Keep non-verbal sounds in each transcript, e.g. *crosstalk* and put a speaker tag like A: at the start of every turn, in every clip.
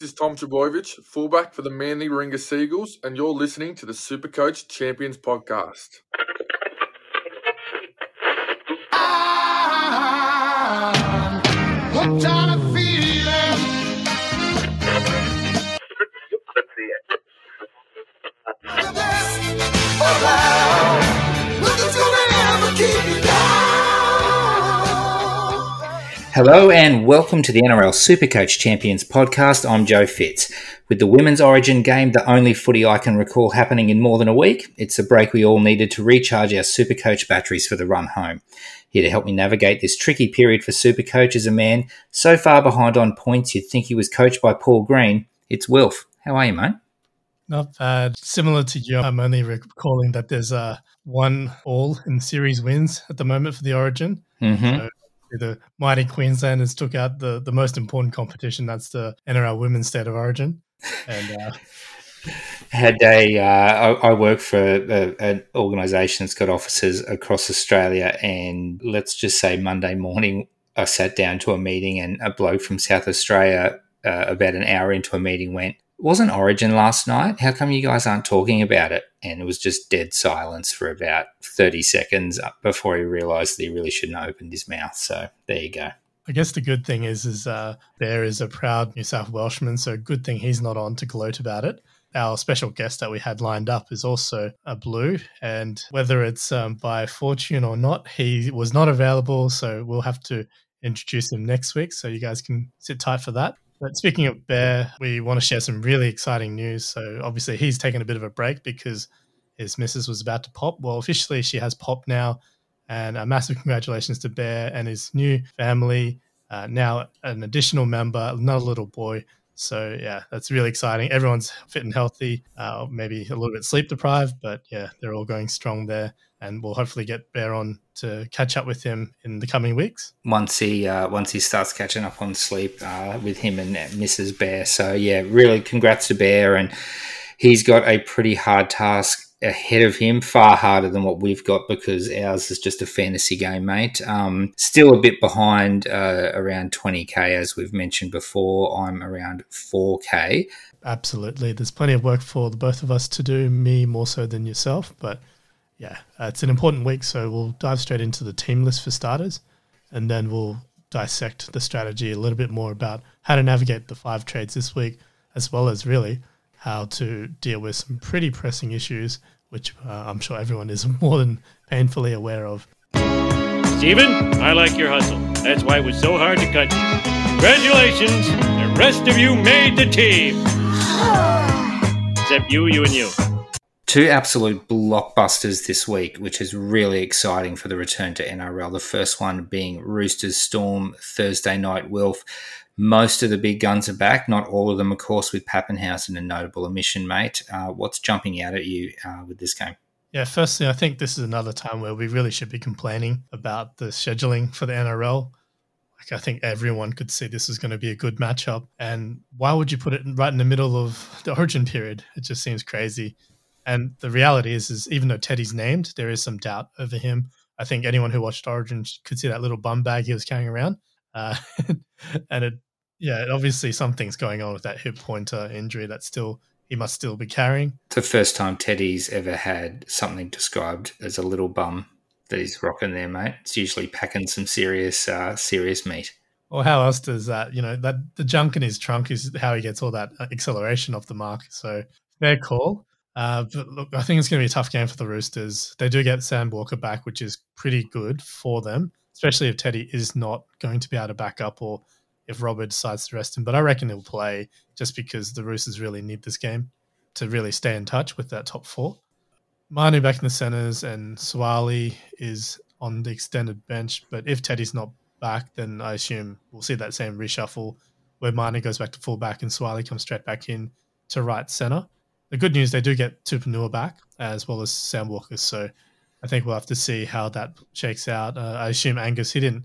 A: This is Tom Trbojevic, fullback for the Manly Warringah Seagulls, and you're listening to the Supercoach Champions Podcast.
B: Hello and welcome to the NRL Supercoach Champions podcast. I'm Joe Fitz. With the Women's Origin game, the only footy I can recall happening in more than a week, it's a break we all needed to recharge our Supercoach batteries for the run home. Here to help me navigate this tricky period for Supercoach is a man so far behind on points you'd think he was coached by Paul Green. It's Wilf. How are you, mate?
C: Not bad. Similar to you, I'm only recalling that there's uh, one all in series wins at the moment for the Origin.
B: Mm-hmm.
C: So the mighty Queenslanders took out the, the most important competition. That's the NRL Women's State of Origin. And uh, *laughs*
B: had a uh, I, I work for a, an organisation that's got offices across Australia, and let's just say Monday morning, I sat down to a meeting, and a bloke from South Australia, uh, about an hour into a meeting, went, "Wasn't Origin last night? How come you guys aren't talking about it?" And it was just dead silence for about thirty seconds before he realised that he really shouldn't have opened his mouth. So there you go.
C: I guess the good thing is, is uh, Bear is a proud New South Welshman, so good thing he's not on to gloat about it. Our special guest that we had lined up is also a blue, and whether it's um, by fortune or not, he was not available, so we'll have to introduce him next week. So you guys can sit tight for that. But speaking of Bear, we want to share some really exciting news. So obviously he's taken a bit of a break because his missus was about to pop. Well, officially she has popped now and a massive congratulations to Bear and his new family. Uh, now an additional member, another little boy. So yeah, that's really exciting. Everyone's fit and healthy. Uh, maybe a little bit sleep deprived, but yeah, they're all going strong there. And we'll hopefully get Bear on to catch up with him in the coming weeks.
B: Once he uh, once he starts catching up on sleep uh, with him and Mrs. Bear. So yeah, really congrats to Bear, and he's got a pretty hard task ahead of him, far harder than what we've got because ours is just a fantasy game, mate. Um, still a bit behind, uh, around 20k, as we've mentioned before. I'm around 4k.
C: Absolutely. There's plenty of work for the both of us to do, me more so than yourself. But yeah, uh, it's an important week. So we'll dive straight into the team list for starters, and then we'll dissect the strategy a little bit more about how to navigate the five trades this week, as well as really how to deal with some pretty pressing issues, which uh, I'm sure everyone is *laughs* more than painfully aware of.
D: Stephen, I like your hustle. That's why it was so hard to cut you. Congratulations! The rest of you made the team. Except you, you, and you.
B: Two absolute blockbusters this week, which is really exciting for the return to NRL. The first one being Roosters Storm Thursday night Wilf. Most of the big guns are back, not all of them, of course, with Papenhuyzen a notable omission, mate. Uh, what's jumping out at you uh, with this game?
C: Yeah, firstly, I think this is another time where we really should be complaining about the scheduling for the NRL. Like, I think everyone could see this is going to be a good matchup. And why would you put it right in the middle of the origin period? It just seems crazy. And the reality is, is even though Teddy's named, there is some doubt over him. I think anyone who watched Origin could see that little bum bag he was carrying around. Uh, *laughs* and it yeah, obviously something's going on with that hip pointer injury that still he must still be carrying.
B: It's the first time Teddy's ever had something described as a little bum that he's rocking there, mate. It's usually packing some serious, uh, serious meat.
C: Or how else does that? You know, that the junk in his trunk is how he gets all that uh, acceleration off the mark. So fair call. Uh, but look, I think it's going to be a tough game for the Roosters. They do get Sam Walker back, which is pretty good for them, especially if Teddy is not going to be able to back up or if Robert decides to rest him. But I reckon he'll play just because the Roosters really need this game to really stay in touch with that top four. Manu back in the centres and Suaalii is on the extended bench. But if Teddy's not back, then I assume we'll see that same reshuffle where Manu goes back to fullback and Suaalii comes straight back in to right centre. The good news, they do get Tupouniua back as well as Sam Walker. So I think we'll have to see how that shakes out. Uh, I assume Angus, he didn't,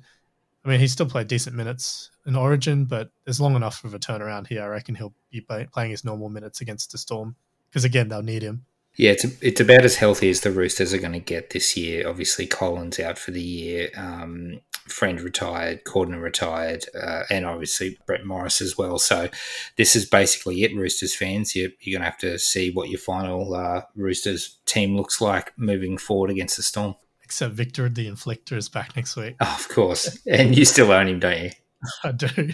C: I mean, he still played decent minutes in Origin, but there's long enough of a turnaround here. I reckon he'll be play, playing his normal minutes against the Storm because again they'll need him.
B: Yeah, it's it's about as healthy as the Roosters are going to get this year. Obviously, Collins out for the year. Um, Friend retired, Cordner retired, uh, and obviously Brett Morris as well. So this is basically it, Roosters fans. You're, you're going to have to see what your final uh, Roosters team looks like moving forward against the Storm.
C: Except Victor the Inflictor is back next week.
B: Oh, of course. and you still own him, don't you? *laughs*
C: I do.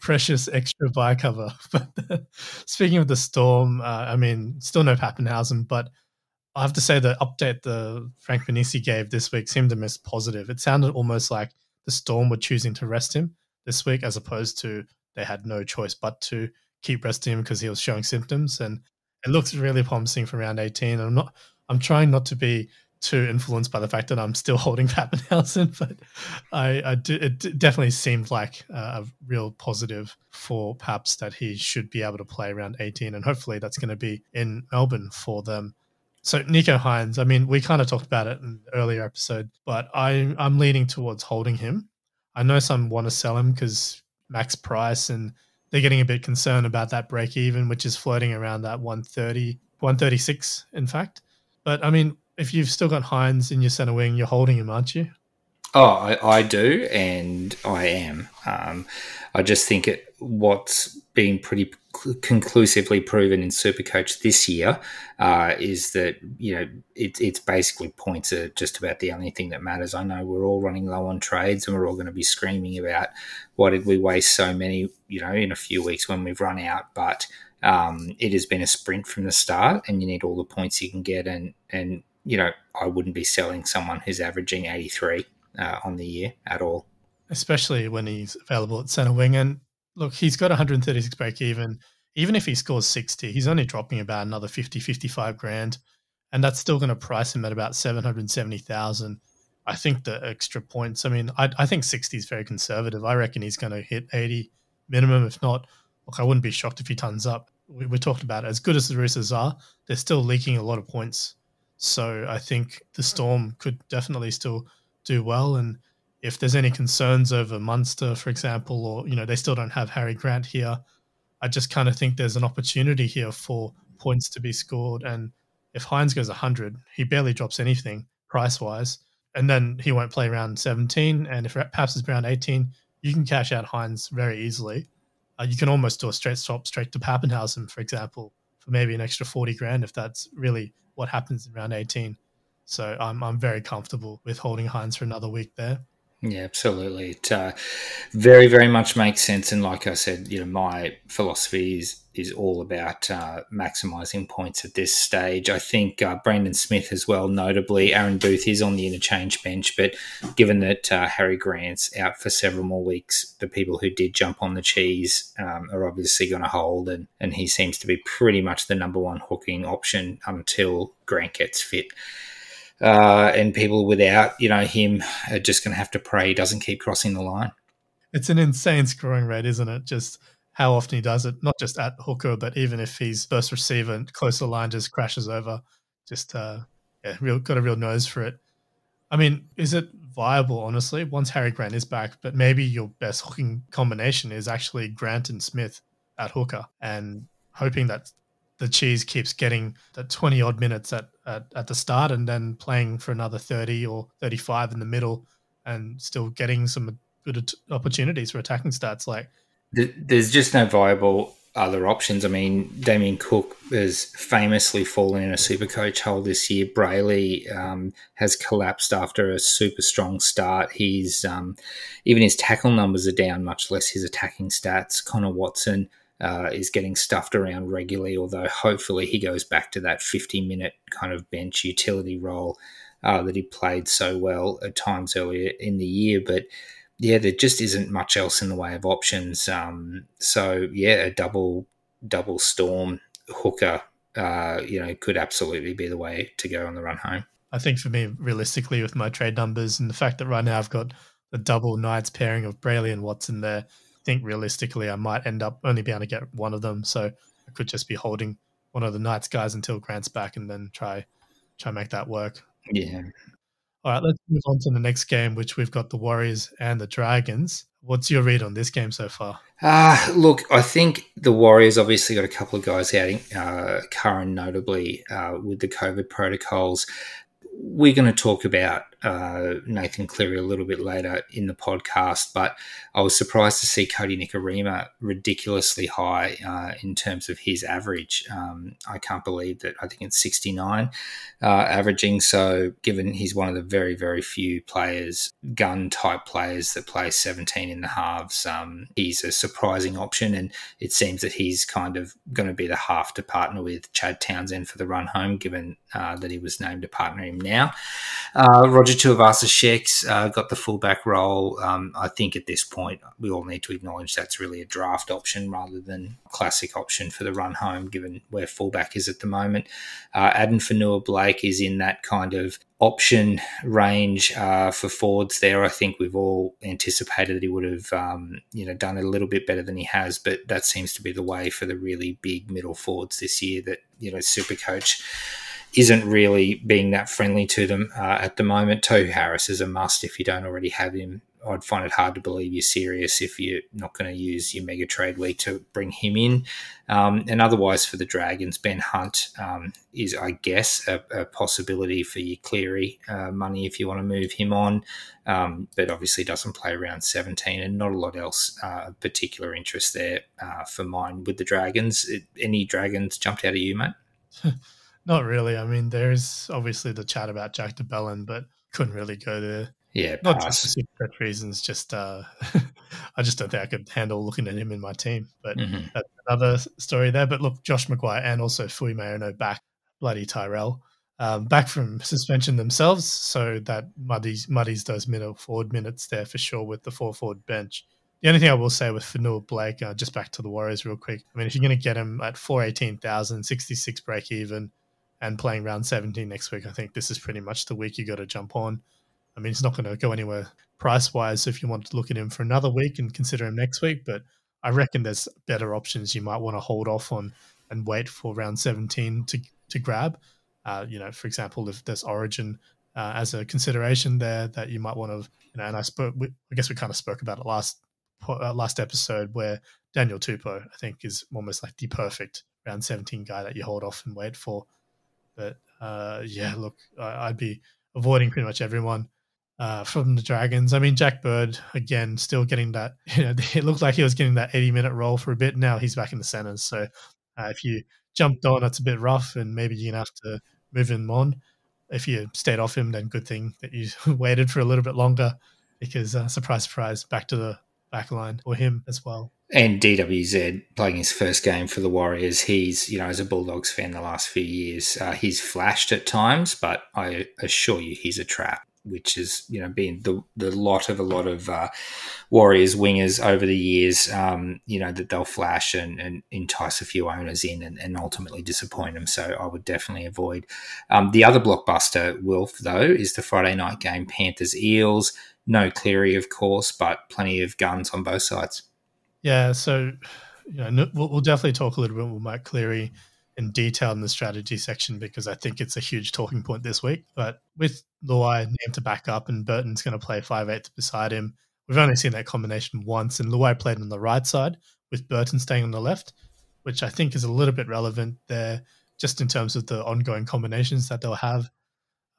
C: Precious extra buy cover. *laughs* But uh, speaking of the Storm, uh, I mean, still no Papenhuyzen, but I have to say the update the Frank Ponissi gave this week seemed the most positive. It sounded almost like the Storm were choosing to rest him this week, as opposed to they had no choice but to keep resting him because he was showing symptoms. And it looks really promising for round 18. I'm not. I'm trying not to be too influenced by the fact that I'm still *laughs* holding Papenhuyzen, but I, I do, it definitely seemed like a, a real positive for Paps that he should be able to play around 18, and hopefully that's going to be in Melbourne for them. So Nicho Hynes, I mean, we kind of talked about it in the earlier episode, but I, I'm leaning towards holding him. I know some want to sell him because max price, and they're getting a bit concerned about that break even, which is floating around that 130, 136, in fact. But I mean, if you've still got Hynes in your center wing, you're holding him, aren't you?
B: Oh, I, I do, and I am. Um, I just think it, what's been pretty conclusively proven in Supercoach this year uh, is that you know it, it's basically points are just about the only thing that matters. I know we're all running low on trades, and we're all going to be screaming about why did we waste so many, you know, in a few weeks when we've run out, but. Um, it has been a sprint from the start, and you need all the points you can get. And and you know, I wouldn't be selling someone who's averaging 83 uh, on the year at all.
C: Especially when he's available at centre wing. And look, he's got 136 break even. Even if he scores 60, he's only dropping about another 50, 55 grand. And that's still going to price him at about 770,000. I think the extra points, I mean, I, I think 60 is very conservative. I reckon he's going to hit 80 minimum. If not, look, I wouldn't be shocked if he tons up. We, we talked about it. as good as the Roosters are, they're still leaking a lot of points so I think the Storm could definitely still do well. And if there's any concerns over Munster, for example, or you know they still don't have Harry Grant here, I just kind of think there's an opportunity here for points to be scored. And if Hynes goes 100, he barely drops anything price wise, and then he won't play round 17. And if perhaps it's round 18, you can cash out Hynes very easily. Uh, you can almost do a straight swap straight to Papenhuyzen, for example, for maybe an extra 40 grand if that's really what happens in round 18. So I'm, I'm very comfortable with holding Hynes for another week there.
B: Yeah, absolutely. It uh, very, very much makes sense. And like I said, you know, my philosophy is is all about uh, maximising points at this stage. I think uh, Brandon Smith as well, notably, Aaron Booth is on the interchange bench, but given that uh, Harry Grant's out for several more weeks, the people who did jump on the cheese um, are obviously going to hold, and, and he seems to be pretty much the number one hooking option until Grant gets fit. Uh, and people without, you know, him are just going to have to pray he doesn't keep crossing the line.
C: It's an insane scoring rate, isn't it? Just how often he does it, not just at hooker, but even if he's first receiver and close to the line just crashes over. Just uh, yeah, real got a real nose for it. I mean, is it viable, honestly, once Harry Grant is back? But maybe your best hooking combination is actually Grant and Smith at hooker, and hoping that the cheese keeps getting the 20 odd minutes at, at, at the start and then playing for another 30 or 35 in the middle and still getting some good opportunities for attacking stats. Like,
B: there's just no viable other options. I mean, Damien Cook has famously fallen in a super coach hole this year. Brailey um, has collapsed after a super strong start. He's um, even his tackle numbers are down, much less his attacking stats. Connor Watson uh, is getting stuffed around regularly, although hopefully he goes back to that 50 minute kind of bench utility role uh, that he played so well at times earlier in the year. But yeah, there just isn't much else in the way of options. Um, so yeah, a double double storm hooker, uh, you know, could absolutely be the way to go on the run home.
C: I think for me, realistically, with my trade numbers and the fact that right now I've got the double Knights pairing of Brailey and Watson there, think realistically I might end up only being able to get one of them. So I could just be holding one of the Knights guys until Grant's back and then try try make that work.
B: Yeah.
C: All right, let's move on to the next game, which we've got the Warriors and the Dragons. What's your read on this game so far?
B: Uh, look, I think the Warriors obviously got a couple of guys out, uh, Curran notably, uh, with the COVID protocols. We're going to talk about uh, Nathan Cleary a little bit later in the podcast, but I was surprised to see Kodi Nikorima ridiculously high uh, in terms of his average. Um, I can't believe that. I think it's 69 uh, averaging. So, given he's one of the very, very few players, gun type players that play 17 in the halves, um, he's a surprising option. And it seems that he's kind of going to be the half to partner with Chad Townsend for the run home, given uh, that he was named to partner him now. Uh, Roger Tuivasa-Sheck's uh, got the fullback role. Um, I think at this point, we all need to acknowledge that's really a draft option rather than classic option for the run home, given where fullback is at the moment. Uh, Addin Fonua-Blake is in that kind of option range uh, for forwards there. I think we've all anticipated that he would have, um, you know, done it a little bit better than he has, but that seems to be the way for the really big middle forwards this year that, you know, Supercoach isn't really being that friendly to them uh, at the moment. Tohu Harris is a must if you don't already have him. I'd find it hard to believe you're serious if you're not going to use your mega trade week to bring him in. Um, and otherwise, for the Dragons, Ben Hunt um, is, I guess, a, a, possibility for your Cleary uh, money if you want to move him on. Um, but obviously, doesn't play around 17, and not a lot else uh, particular interest there uh, for mine with the Dragons. Any Dragons jumped out at you, mate? *laughs*
C: Not really. I mean, there's obviously the chat about Jack de Belin, but couldn't really go there.
B: Yeah,
C: not pass. just for reasons. Just uh, *laughs* I just don't think I could handle looking at him in my team. But mm-hmm. that's another story there. But look, Josh McGuire and also Fuimaono back, bloody Tyrell, um, back from suspension themselves, so that muddies muddies those middle forward minutes there for sure with the four forward bench. The only thing I will say with Fonua-Blake, uh, just back to the Warriors real quick. I mean, if you're going to get him at 418,000, 66 break even, and playing round 17 next week, I think this is pretty much the week you got to jump on. I mean, he's not going to go anywhere price wise if you want to look at him for another week and consider him next week, but I reckon there's better options you might want to hold off on and wait for round 17 to, to grab. Uh, you know, for example, if there's Origin uh, as a consideration there that you might want to, you know, and I spoke, I guess we kind of spoke about it last uh, last episode where Daniel Tupou, I think, is almost like the perfect round 17 guy that you hold off and wait for. But uh, yeah, look, I, would be avoiding pretty much everyone uh, from the Dragons. I mean, Jack Bird again, still getting that. *laughs* You know, it looked like he was getting that 80 minute role for a bit. Now he's back in the centers. So uh, if you jumped on, it's a bit rough, and maybe you're gonna have to move him on. If you stayed off him, then good thing that you *laughs* waited for a little bit longer, because uh, surprise, surprise, back to the back line for him as well
B: and DWZ playing his first game for the Warriors, he's you know as a Bulldogs fan the last few years, uh, he's flashed at times, but I assure you he's a trap, which is you know been the the lot of a lot of uh, Warriors wingers over the years. Um, you know that they'll flash and, and entice a few owners in and, and, ultimately disappoint them. So I would definitely avoid. Um, the other blockbuster, Wilf though, is the Friday night game Panthers Eels. No Cleary, of course, but plenty of guns on both sides.
C: Yeah, so you know, we'll, we'll definitely talk a little bit with Mike Cleary in detail in the strategy section because I think it's a huge talking point this week. But with Luai named to back up and Burton's going to play five eight beside him, we've only seen that combination once, and Luai played on the right side with Burton staying on the left, which I think is a little bit relevant there, just in terms of the ongoing combinations that they'll have.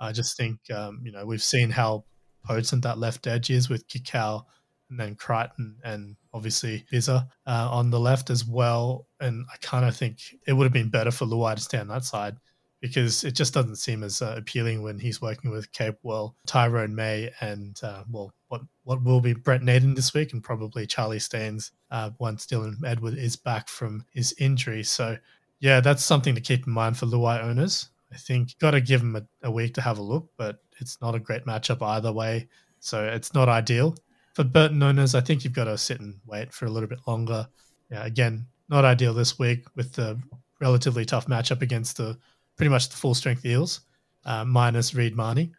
C: I just think um, you know we've seen how potent that left edge is with Kikau and then Crichton and obviously Bizza uh, on the left as well. And I kind of think it would have been better for Luai to stay on that side because it just doesn't seem as uh, appealing when he's working with Cape Capewell, Tyrone May, and uh, well, what what will be Brent Naden this week, and probably Charlie Staines uh, once Dylan Edward is back from his injury. So yeah, that's something to keep in mind for Luai owners. I think got to give him a, a week to have a look, but it's not a great matchup either way. So it's not ideal for Burton owners, I think you've got to sit and wait for a little bit longer. Yeah, again, not ideal this week with the relatively tough matchup against the pretty much the full strength Eels, uh, minus Reed Mahoney.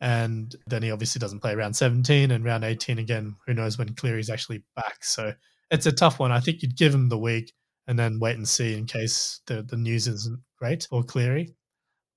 C: And then he obviously doesn't play round 17 and round 18 again. Who knows when Cleary's actually back? So it's a tough one. I think you'd give him the week and then wait and see in case the, the news isn't great for Cleary.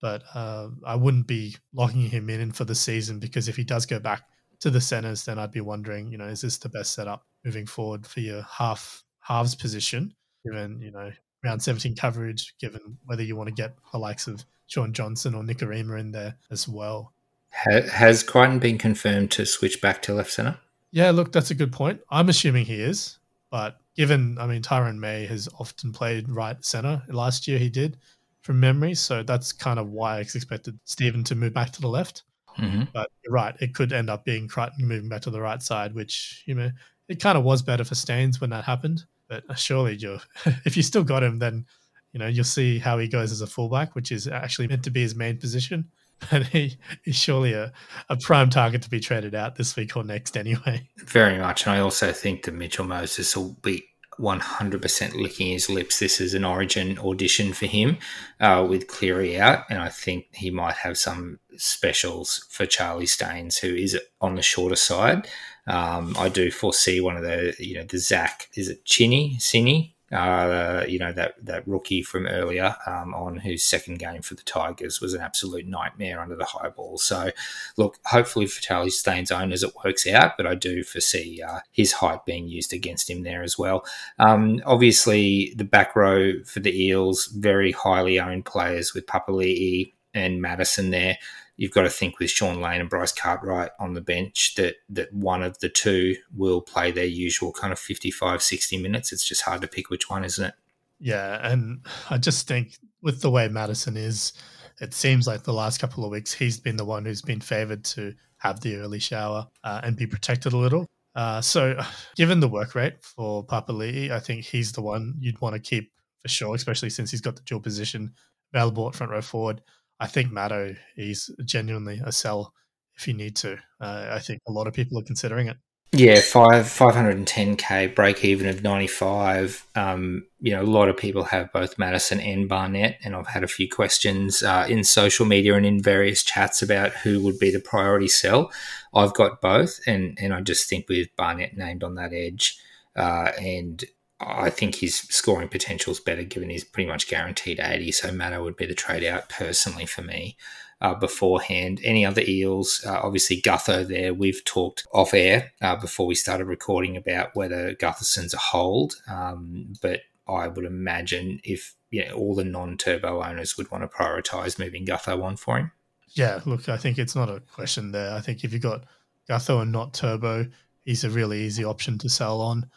C: But uh, I wouldn't be locking him in for the season because if he does go back to the centers, then I'd be wondering, you know, is this the best setup moving forward for your half halves position, given you know round 17 coverage, given whether you want to get the likes of Shaun Johnson or Nikorima in there as well.
B: Has Crichton been confirmed to switch back to left centre?
C: Yeah, look, that's a good point. I'm assuming he is, but given, I mean, Tyrone May has often played right centre. Last year he did from memory, so that's kind of why I expected Stephen to move back to the left.
B: Mm-hmm.
C: But you're right, it could end up being Crichton moving back to the right side, which, you know, it kind of was better for Staines when that happened. But surely, you *laughs* if you still got him, then you know you'll see how he goes as a fullback, which is actually meant to be his main position. *laughs* And he, he's surely a, a prime target to be traded out this week or next, anyway.
B: Very much, and I also think that Mitchell Moses will be 100% licking his lips. This is an origin audition for him uh, with Cleary out, and I think he might have some specials for Charlie Staines, who is on the shorter side. Um, I do foresee one of the, you know, the Zach, is it Chinny, Cini? Uh, you know that that rookie from earlier um, on whose second game for the Tigers was an absolute nightmare under the high ball. So, look, hopefully for Charlie Staines' as it works out, but I do foresee uh, his height being used against him there as well. Um, obviously, the back row for the Eels, very highly owned players with Papali'i and Matterson there you've got to think with Shaun Lane and Bryce Cartwright on the bench that that one of the two will play their usual kind of 55, 60 minutes. It's just hard to pick which one, isn't it?
C: Yeah, and I just think with the way Matterson is, it seems like the last couple of weeks he's been the one who's been favoured to have the early shower uh, and be protected a little. Uh, so, given the work rate for Papali'i, I think he's the one you'd want to keep for sure, especially since he's got the dual position available at front row forward. I think Matto is genuinely a sell if you need to. Uh, I think a lot of people are considering it.
B: Yeah, five five hundred and ten k break even of ninety five. Um, you know, a lot of people have both Matterson and Barnett, and I've had a few questions uh, in social media and in various chats about who would be the priority sell. I've got both, and and I just think with Barnett named on that edge, uh, and I think his scoring potential is better given he's pretty much guaranteed 80. So Matto would be the trade out personally for me uh, beforehand. Any other Eels? Uh, obviously, Gutho there. We've talked off air uh, before we started recording about whether Gutherson's a hold. Um, but I would imagine if you know, all the non turbo owners would want to prioritise moving Gutho on for him.
C: Yeah, look, I think it's not a question there. I think if you've got Gutho and not turbo, he's a really easy option to sell on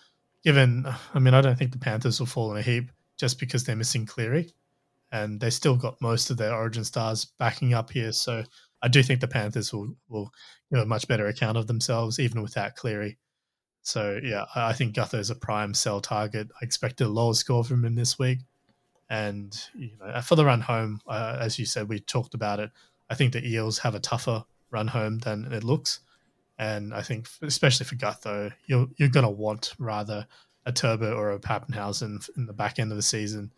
C: given, I mean, I don't think the Panthers will fall in a heap just because they're missing Cleary, and they still got most of their Origin stars backing up here. So I do think the Panthers will will give a much better account of themselves even without Cleary. So yeah, I think Gutho is a prime sell target. I expected a lower score from him this week, and you know, for the run home, uh, as you said, we talked about it. I think the Eels have a tougher run home than it looks. And I think, especially for Gutho, you're you're going to want rather a Turbo or a Papenhuyzen in the back end of the season,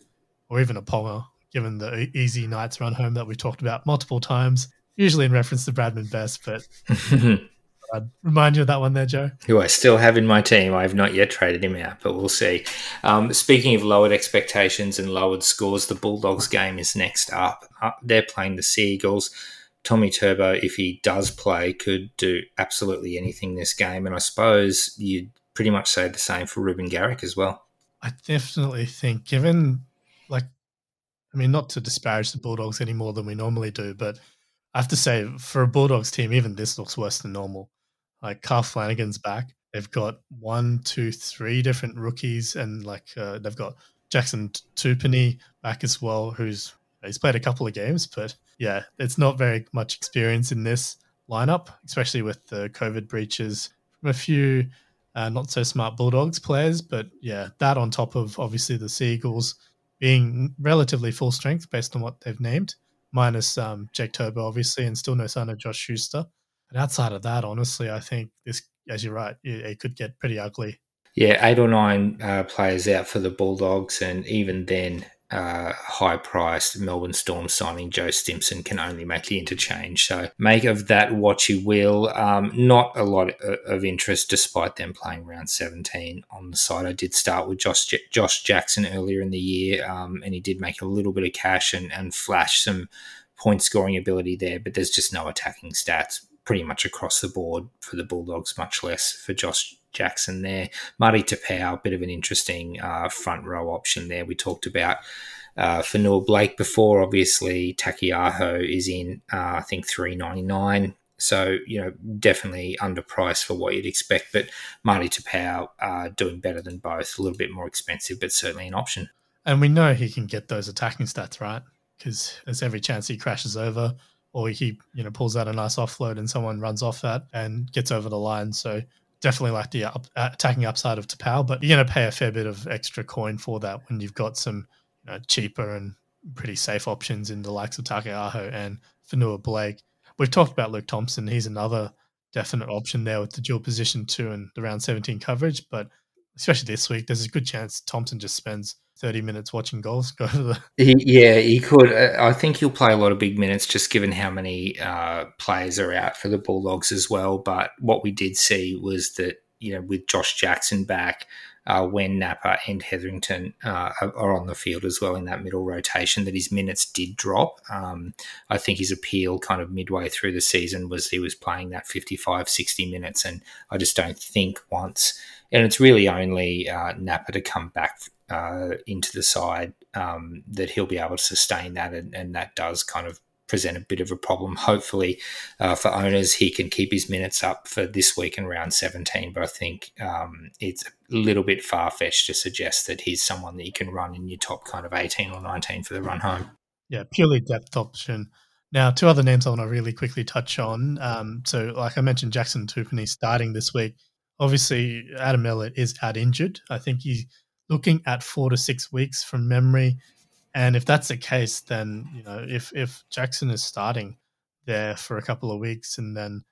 C: or even a Ponga, given the easy Knights run home that we've talked about multiple times, usually in reference to Bradman Best. But *laughs* I'd remind you of that one there, Joe.
B: Who I still have in my team. I have not yet traded him out, but we'll see. Um, speaking of lowered expectations and lowered scores, the Bulldogs game is next up. Uh, they're playing the Seagulls. Tommy Turbo, if he does play, could do absolutely anything this game. And I suppose you'd pretty much say the same for Reuben Garrick as well.
C: I definitely think, given, like, I mean, not to disparage the Bulldogs any more than we normally do, but I have to say, for a Bulldogs team, even this looks worse than normal. Like, Kyle Flanagan's back. They've got one, two, three different rookies, and like, uh, they've got Jackson Topine back as well, who's he's played a couple of games, but yeah, it's not very much experience in this lineup, especially with the COVID breaches from a few uh, not so smart Bulldogs players. But yeah, that on top of obviously the Seagulls being relatively full strength based on what they've named, minus um, Turbo, obviously, and still no sign of Josh Schuster. But outside of that, honestly, I think this, as you're right, it, it could get pretty ugly.
B: Yeah, eight or nine uh, players out for the Bulldogs, and even then, uh, high priced Melbourne Storm signing Joe Stimson can only make the interchange. So make of that what you will. Um, not a lot of interest despite them playing round 17 on the side. I did start with Josh, J- Josh Jackson earlier in the year, um, and he did make a little bit of cash and, and flash some point scoring ability there, but there's just no attacking stats pretty much across the board for the Bulldogs, much less for Josh Jackson there. Marty Taupau, a bit of an interesting uh, front row option there. We talked about uh, Fonua Blake before. Obviously, Taukei'aho is in, uh, I think, three ninety nine. So, you know, definitely underpriced for what you'd expect. But Marty Taupau uh, doing better than both, a little bit more expensive, but certainly an option.
C: And we know he can get those attacking stats, right? Because there's every chance he crashes over or he, you know, pulls out a nice offload and someone runs off that and gets over the line. So definitely like the up, uh, attacking upside of Taupau, but you're going to pay a fair bit of extra coin for that when you've got some you know, cheaper and pretty safe options in the likes of Taukei'aho and Fonua Blake. We've talked about Luke Thompson. He's another definite option there with the dual position two and the round 17 coverage. But especially this week, there's a good chance Thompson just spends 30 minutes watching goals go to the. *laughs*
B: He, yeah, he could. Uh, I think he'll play a lot of big minutes just given how many uh, players are out for the Bulldogs as well. But what we did see was that, you know, with Josh Jackson back, uh, when Napa and Hetherington uh, are on the field as well in that middle rotation, that his minutes did drop. Um, I think his appeal kind of midway through the season was he was playing that 55, 60 minutes, and I just don't think once. And it's really only uh, Napa to come back uh, into the side um, that he'll be able to sustain that, and, and that does kind of present a bit of a problem. Hopefully, uh, for owners, he can keep his minutes up for this week in round 17. But I think um, it's a little bit far fetched to suggest that he's someone that you can run in your top kind of 18 or 19 for the run home.
C: Yeah, purely depth option. Now, two other names I want to really quickly touch on. Um, so, like I mentioned, Jackson Topine starting this week. Obviously, Adam Elliott is out injured. I think he's looking at four to six weeks from memory. And if that's the case, then you know if if Jackson is starting there for a couple of weeks, and then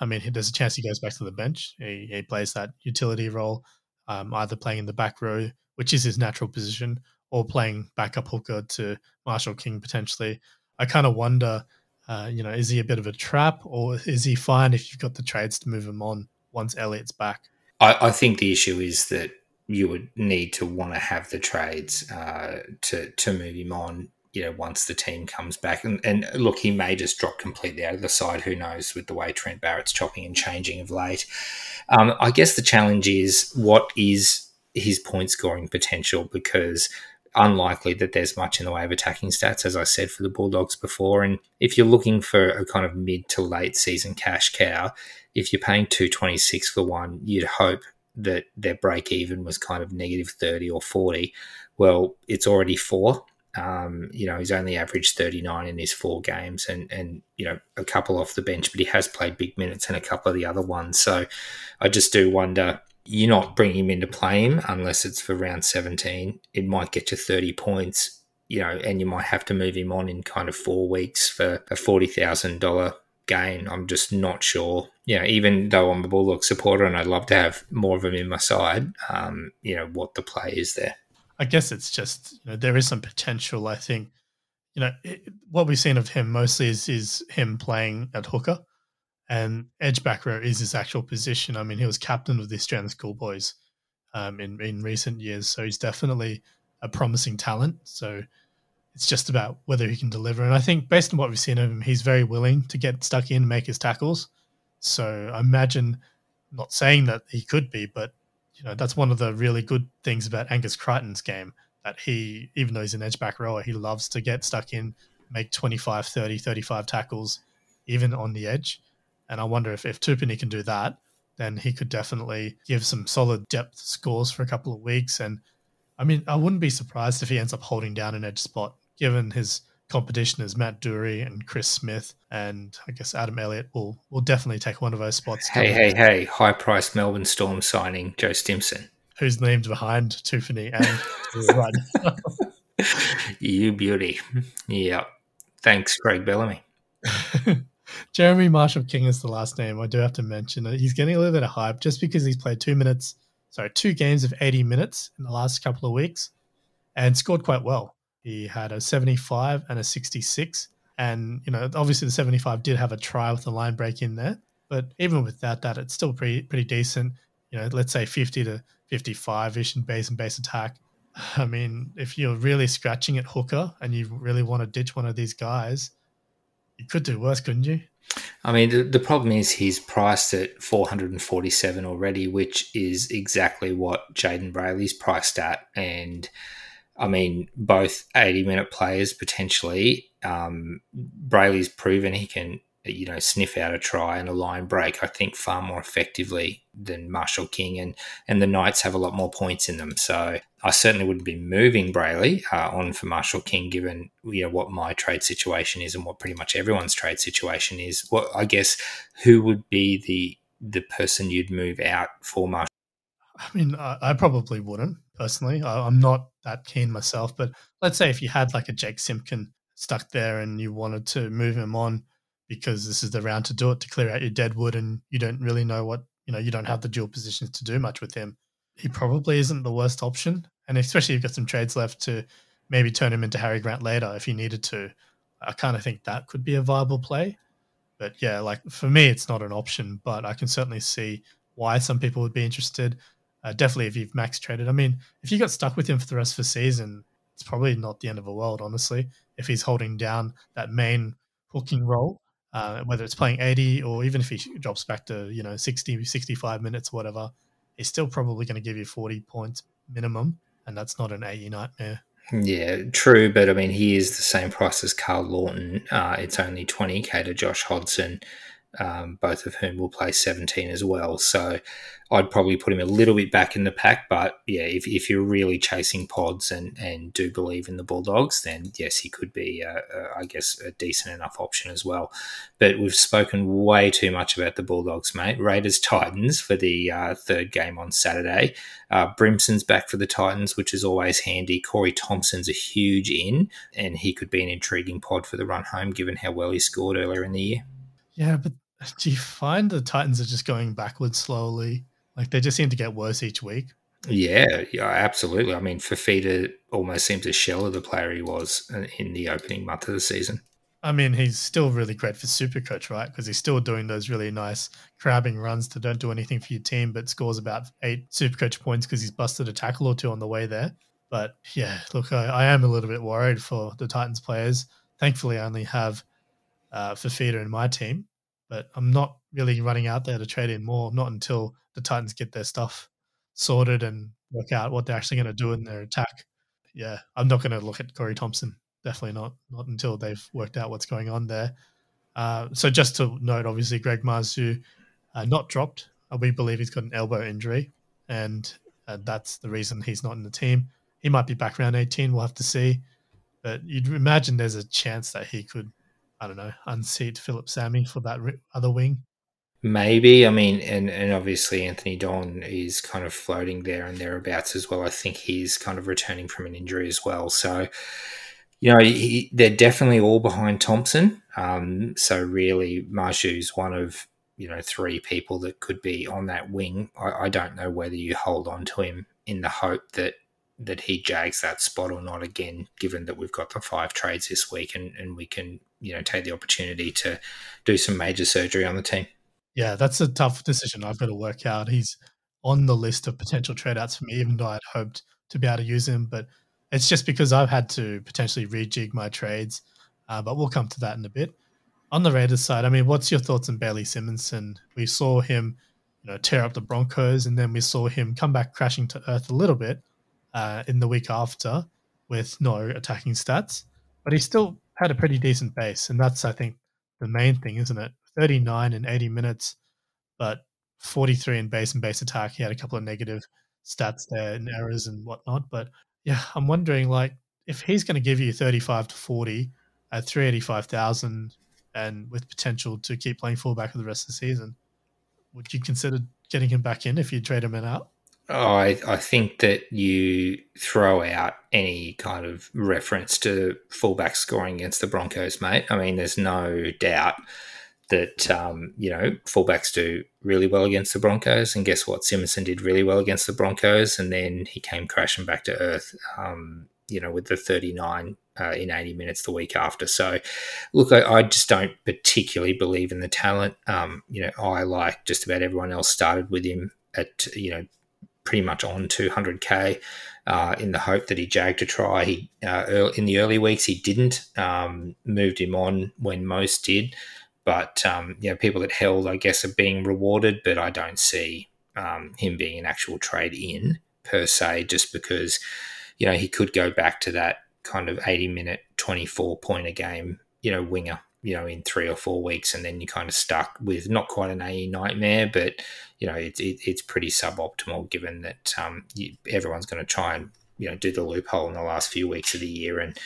C: I mean, there's a chance he goes back to the bench. He, he plays that utility role, um, either playing in the back row, which is his natural position, or playing backup hooker to Marshall King potentially. I kind of wonder, uh, you know, is he a bit of a trap, or is he fine if you've got the trades to move him on once Elliott's back?
B: I, I think the issue is that you would need to want to have the trades uh, to to move him on. You know, once the team comes back, and, and look, he may just drop completely out of the side. Who knows? With the way Trent Barrett's chopping and changing of late, um, I guess the challenge is what is his point scoring potential because unlikely that there's much in the way of attacking stats, as I said for the Bulldogs before. And if you're looking for a kind of mid to late season cash cow, if you're paying two twenty six for one, you'd hope that their break even was kind of negative 30 or 40. Well, it's already four. Um, you know, he's only averaged 39 in his four games and, and, you know, a couple off the bench, but he has played big minutes and a couple of the other ones. So I just do wonder you're not bringing him in to play him unless it's for round 17. It might get you 30 points, you know, and you might have to move him on in kind of four weeks for a $40,000 gain. I'm just not sure. You know, even though I'm a Bulldog supporter and I'd love to have more of them in my side, um, you know, what the play is there.
C: I guess it's just, you know, there is some potential. I think, you know, it, what we've seen of him mostly is, is him playing at hooker and edge back row is his actual position. I mean, he was captain of the Australian schoolboys um, in, in recent years. So he's definitely a promising talent. So, it's just about whether he can deliver. And I think based on what we've seen of him, he's very willing to get stuck in, and make his tackles. So I imagine, not saying that he could be, but you know that's one of the really good things about Angus Crichton's game that he, even though he's an edge back rower, he loves to get stuck in, make 25, 30, 35 tackles, even on the edge. And I wonder if, if Topine can do that, then he could definitely give some solid depth scores for a couple of weeks. And I mean, I wouldn't be surprised if he ends up holding down an edge spot given his competition is Matt Doorey and Chris Smith, and I guess Adam Elliott will will definitely take one of those spots.
B: Hey, hey, hey! High price Melbourne Storm signing Joe Stimson,
C: who's named behind Topine and *laughs* Run.
B: you beauty, yeah. Thanks, Craig Bellamy. *laughs*
C: Jeremy Marshall King is the last name. I do have to mention that he's getting a little bit of hype just because he's played two minutes, sorry, two games of 80 minutes in the last couple of weeks and scored quite well. He had a 75 and a 66. And, you know, obviously the 75 did have a try with the line break in there. But even without that, it's still pretty pretty decent. You know, let's say 50 to 55 ish in base and base attack. *laughs* I mean, if you're really scratching at hooker and you really want to ditch one of these guys, you could do worse, couldn't you?
B: I mean, the, the problem is he's priced at 447 already, which is exactly what Jayden Brailey's priced at. And I mean, both 80 minute players potentially. Um, Brailey's proven he can you know, sniff out a try and a line break, I think, far more effectively than Marshall King. And, and the Knights have a lot more points in them. So I certainly wouldn't be moving Brailey uh, on for Marshall King, given you know what my trade situation is and what pretty much everyone's trade situation is. What I guess who would be the the person you'd move out for Marshall?
C: I mean, I, I probably wouldn't personally. I, am not that keen myself, but let's say if you had like a Jake Simpkin stuck there and you wanted to move him on because this is the round to do it to clear out your dead wood and you don't really know what you know you don't have the dual positions to do much with him he probably isn't the worst option. And especially if you've got some trades left to maybe turn him into harry grant later if you needed to. I kind of think that could be a viable play. But yeah like for me it's not an option but i can certainly see why some people would be interested uh, definitely if you've max traded. I mean if you got stuck with him for the rest of the season it's probably not the end of the world honestly if he's holding down that main hooking role uh, whether it's playing 80 or even if he drops back to you know 60 65 minutes whatever he's still probably going to give you 40 points minimum and that's not an 80 nightmare.
B: Yeah, true, but I mean, he is the same price as Karl Lawton. Uh, it's only 20k to Josh Hodgson um, both of whom will play 17 as well. So I'd probably put him a little bit back in the pack. But yeah, if, if you're really chasing pods and, and do believe in the Bulldogs, then yes, he could be, uh, uh, I guess, a decent enough option as well. But we've spoken way too much about the Bulldogs, mate. Raiders Titans for the uh, third game on Saturday. Uh, Brimson's back for the Titans, which is always handy. Corey Thompson's a huge in, and he could be an intriguing pod for the run home given how well he scored earlier in the year.
C: Yeah, but *laughs* do you find the Titans are just going backwards slowly? Like they just seem to get worse each week.
B: Yeah, yeah, absolutely. I mean, Fifita almost seems a shell of the player he was in the opening month of the season.
C: I mean, he's still really great for Supercoach, right? Because he's still doing those really nice crabbing runs to don't do anything for your team, but scores about eight Supercoach points because he's busted a tackle or two on the way there. But yeah, look, I, I am a little bit worried for the Titans players. Thankfully, I only have uh, Fifita in my team, but I'm not really running out there to trade in more, not until the Titans get their stuff sorted and work out what they're actually going to do in their attack. Yeah, I'm not going to look at Corey Thompson. Definitely not. Not until they've worked out what's going on there. Uh, so just to note, obviously, Greg Marzhew uh, not dropped. Uh, we believe he's got an elbow injury, and uh, that's the reason he's not in the team. He might be back around 18. We'll have to see. But you'd imagine there's a chance that he could I don't know, unseat Philip Sami for that other wing?
B: Maybe. I mean, and, and obviously Anthony Don is kind of floating there and thereabouts as well. I think he's kind of returning from an injury as well. So, you know, he, they're definitely all behind Thompson. Um, so, really, Marzhew's one of, you know, three people that could be on that wing. I, I don't know whether you hold on to him in the hope that that he jags that spot or not again, given that we've got the five trades this week and, and we can you know take the opportunity to do some major surgery on the team.
C: Yeah, that's a tough decision. I've got to work out. He's on the list of potential trade outs for me, even though I'd hoped to be able to use him. But it's just because I've had to potentially rejig my trades. Uh, but we'll come to that in a bit. On the Raiders side, I mean, what's your thoughts on Bailey Simonsson? We saw him, you know, tear up the Broncos, and then we saw him come back crashing to earth a little bit uh, in the week after with no attacking stats. But he still had a pretty decent base, and that's I think the main thing, isn't it? 39 and 80 minutes, but 43 in base and base attack. He had a couple of negative stats there and errors and whatnot. But yeah, I'm wondering like if he's going to give you 35 to 40 at 385,000 and with potential to keep playing fullback for the rest of the season, would you consider getting him back in if you trade him in out?
B: Oh, I, I think that you throw out any kind of reference to fullback scoring against the Broncos, mate. I mean, there's no doubt that um, you know fullbacks do really well against the Broncos, and guess what? Simonsson did really well against the Broncos, and then he came crashing back to earth. Um, you know, with the 39 uh, in 80 minutes the week after. So, look, I, I just don't particularly believe in the talent. Um, you know, I like just about everyone else started with him at you know pretty much on 200k uh, in the hope that he jagged a try. He uh, early, in the early weeks he didn't um, moved him on when most did, but um, you know people that held I guess are being rewarded, but I don't see um, him being an actual trade in per se, just because you know he could go back to that kind of 80 minute 24 point a game you know winger you know, in three or four weeks, and then you're kind of stuck with not quite an AE nightmare, but you know, it's it, it's pretty suboptimal given that um, you, everyone's going to try and you know do the loophole in the last few weeks of the year, and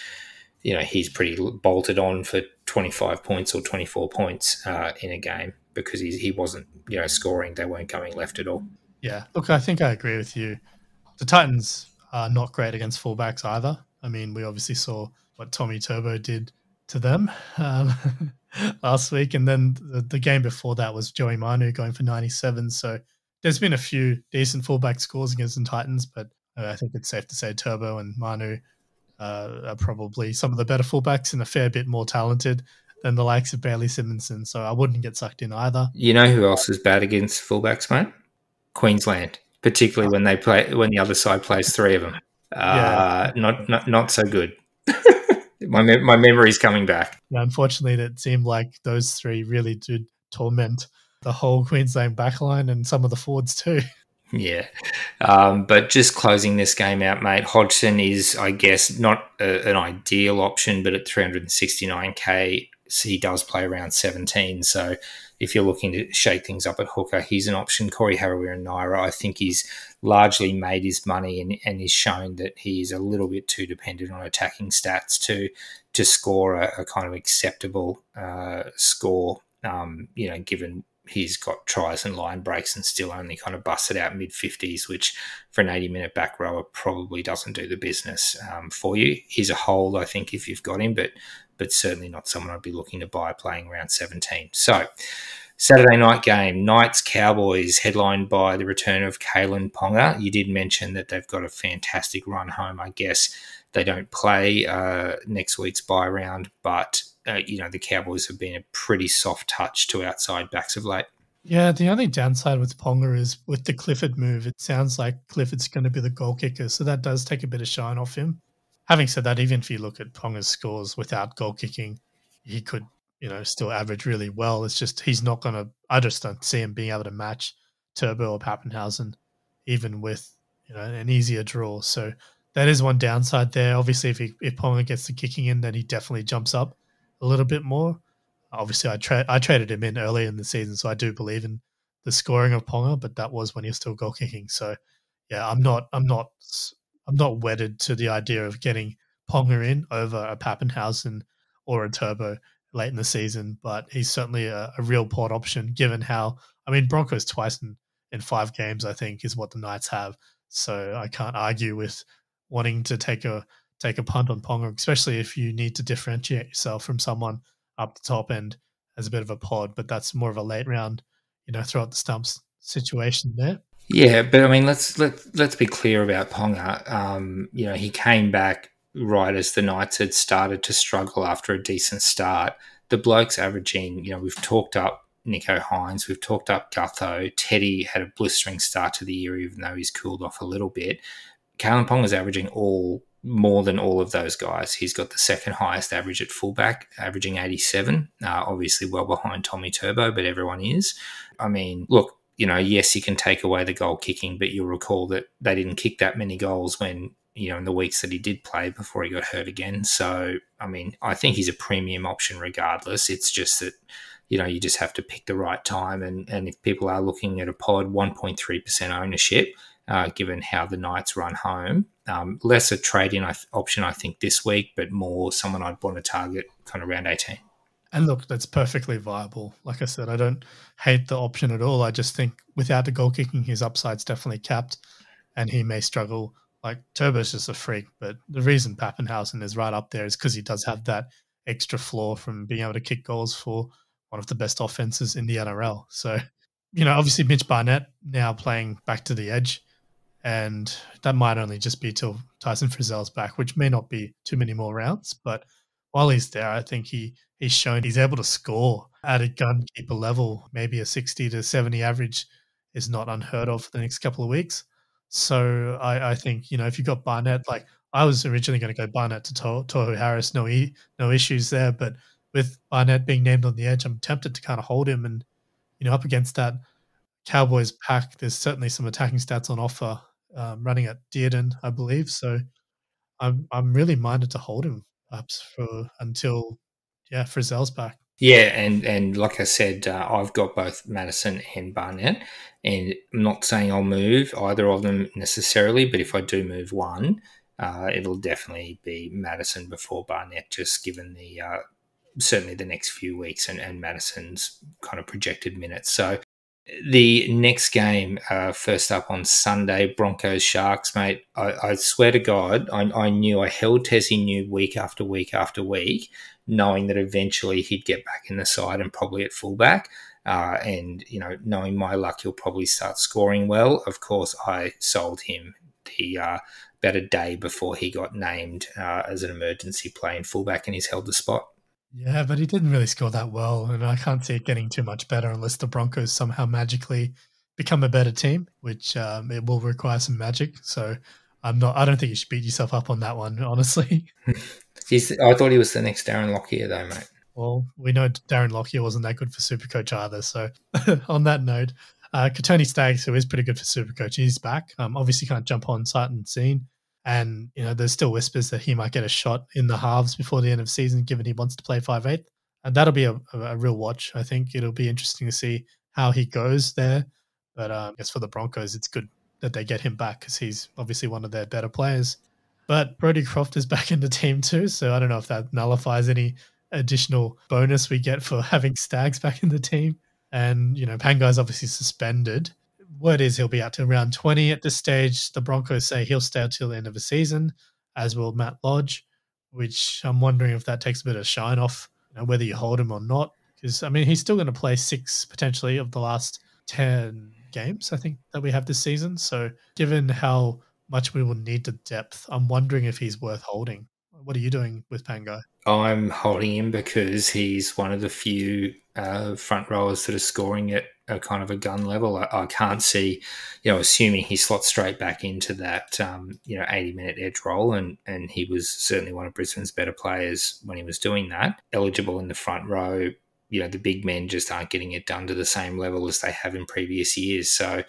B: you know he's pretty bolted on for 25 points or 24 points uh, in a game because he he wasn't you know scoring; they weren't going left at all.
C: Yeah, look, I think I agree with you. The Titans are not great against fullbacks either. I mean, we obviously saw what Tommy Turbo did to them um, *laughs* last week, and then the, the, game before that was Joey Manu going for 97. So there's been a few decent fullback scores against the Titans, but I think it's safe to say Turbo and Manu uh, are probably some of the better fullbacks and a fair bit more talented than the likes of Bailey Simonsson. So I wouldn't get sucked in either.
B: You know who else is bad against fullbacks, mate? Queensland, particularly when they play when the other side plays three of them. *laughs* Uh, yeah. not, not not so good. *laughs* my me- my memory's coming back.
C: Yeah, unfortunately, it seemed like those three really did torment the whole Queensland backline and some of the forwards too. *laughs*
B: Yeah. Um, but just closing this game out, mate, Hodgson is, I guess, not a, an ideal option, but at 369k, he does play around 17. So if you're looking to shake things up at hooker, he's an option. Corey Harawira-Naera, I think he's largely made his money and, and he's shown that he is a little bit too dependent on attacking stats to to score a, a kind of acceptable uh, score. Um, you know, given he's got tries and line breaks and still only kind of busted out mid 50s, which for an 80 minute back rower probably doesn't do the business um, for you. He's a hold, I think, if you've got him, but but certainly not someone I'd be looking to buy playing around 17. So, Saturday night game, Knights Cowboys, headlined by the return of Kalyn Ponga. You did mention that they've got a fantastic run home. I guess they don't play uh, next week's bye round, but uh, you know the Cowboys have been a pretty soft touch to outside backs of late.
C: Yeah, the only downside with Ponga is with the Clifford move. It sounds like Clifford's going to be the goal kicker, so that does take a bit of shine off him. Having said that, even if you look at Ponga's scores without goal kicking, he could, you know, still average really well. It's just he's not going to. I just don't see him being able to match Turbo or Papenhuyzen, even with you know an easier draw. So that is one downside there. Obviously, if he, if Ponga gets the kicking in, then he definitely jumps up a little bit more. Obviously, I tra- I traded him in early in the season, so I do believe in the scoring of Ponga, but that was when he was still goal kicking. So, yeah, I'm not I'm not I'm not wedded to the idea of getting Ponga in over a Papenhuyzen or a Turbo late in the season, but he's certainly a, a real port option given how I mean Broncos twice in, in five games I think is what the Knights have. So I can't argue with wanting to take a take a punt on Ponga, especially if you need to differentiate yourself from someone up the top end as a bit of a pod. But that's more of a late round, you know, throw out the stumps situation there.
B: Yeah, but I mean, let's let let's be clear about Ponga. Um, you know, he came back right as the Knights had started to struggle after a decent start. The bloke's averaging, you know, we've talked up Nicho Hynes, we've talked up Gutho. Teddy had a blistering start to the year, even though he's cooled off a little bit. Kalyn Ponga is averaging all more than all of those guys. He's got the second highest average at fullback, averaging 87. Uh, obviously, well behind Tommy Turbo, but everyone is. I mean, look, you know, yes, you can take away the goal kicking, but you'll recall that they didn't kick that many goals when, you know, in the weeks that he did play before he got hurt again. So, I mean, I think he's a premium option regardless. It's just that, you know, you just have to pick the right time. And, and if people are looking at a pod, 1.3% ownership, uh, given how the Knights run home. Um, less a trade in option, I think, this week, but more someone I'd want to target kind of around 18.
C: And look, that's perfectly viable. Like I said, I don't hate the option at all. I just think without the goal kicking, his upside's definitely capped and he may struggle. Like Turbo's just a freak, but the reason Papenhuyzen is right up there is because he does have that extra floor from being able to kick goals for one of the best offenses in the NRL. So, you know, obviously Mitch Barnett now playing back to the edge and that might only just be till Tyson Frizell's back, which may not be too many more rounds. But while he's there, I think he he's shown he's able to score at a gun keeper level. Maybe a sixty to seventy average is not unheard of for the next couple of weeks. So I, I think you know if you've got Barnett, like I was originally going to go Barnett to to- Tohu Harris, no e- no issues there. But with Barnett being named on the edge, I'm tempted to kind of hold him and you know up against that Cowboys pack. There's certainly some attacking stats on offer um, running at Dearden, I believe. So I'm I'm really minded to hold him perhaps for until yeah Frizell's back.
B: Yeah, and and like I said, uh, I've got both Matterson and Barnett, and I'm not saying I'll move either of them necessarily, but if I do move one, uh, it'll definitely be Matterson before Barnett, just given the uh, certainly the next few weeks and, and Matterson's kind of projected minutes. So the next game, uh, first up on Sunday, Broncos Sharks, mate. I, I swear to God, I, I, knew I held Tesi Niu week after week after week, knowing that eventually he'd get back in the side and probably at fullback. Uh, and you know, knowing my luck, he'll probably start scoring well. Of course, I sold him the uh, about a day before he got named uh, as an emergency play in fullback, and he's held the spot.
C: Yeah, but he didn't really score that well, and I can't see it getting too much better unless the Broncos somehow magically become a better team, which um, it will require some magic. So I'm not. I don't think you should beat yourself up on that one, honestly. *laughs*
B: I thought he was the next Darren Lockyer, though, mate.
C: Well, we know Darren Lockyer wasn't that good for Supercoach either. So *laughs* on that note, uh, Kotoni Staggs, who is pretty good for Supercoach, he's back. Um, obviously can't jump on sight and scene. And you know, there's still whispers that he might get a shot in the halves before the end of the season, given he wants to play five eight. And that'll be a, a, real watch. I think it'll be interesting to see how he goes there. But um, I guess for the Broncos, it's good that they get him back because he's obviously one of their better players. But Brodie Croft is back in the team too, so I don't know if that nullifies any additional bonus we get for *laughs* having Staggs back in the team. And you know, Pangai's obviously suspended, word is he'll be out to around 20 at this stage. The Broncos say he'll stay until the end of the season, as will Matt Lodge, which I'm wondering if that takes a bit of shine off, you know, whether you hold him or not. Because, I mean, he's still going to play six potentially of the last 10 games, I think, that we have this season. So, given how much we will need the depth, I'm wondering if he's worth holding. What are you doing with Pango?
B: I'm holding him because he's one of the few uh, front rowers that are scoring at a kind of a gun level. I, I, can't see, you know, assuming he slots straight back into that, um, you know, 80 minute edge role, and and he was certainly one of Brisbane's better players when he was doing that. Eligible in the front row, you know, the big men just aren't getting it done to the same level as they have in previous years. So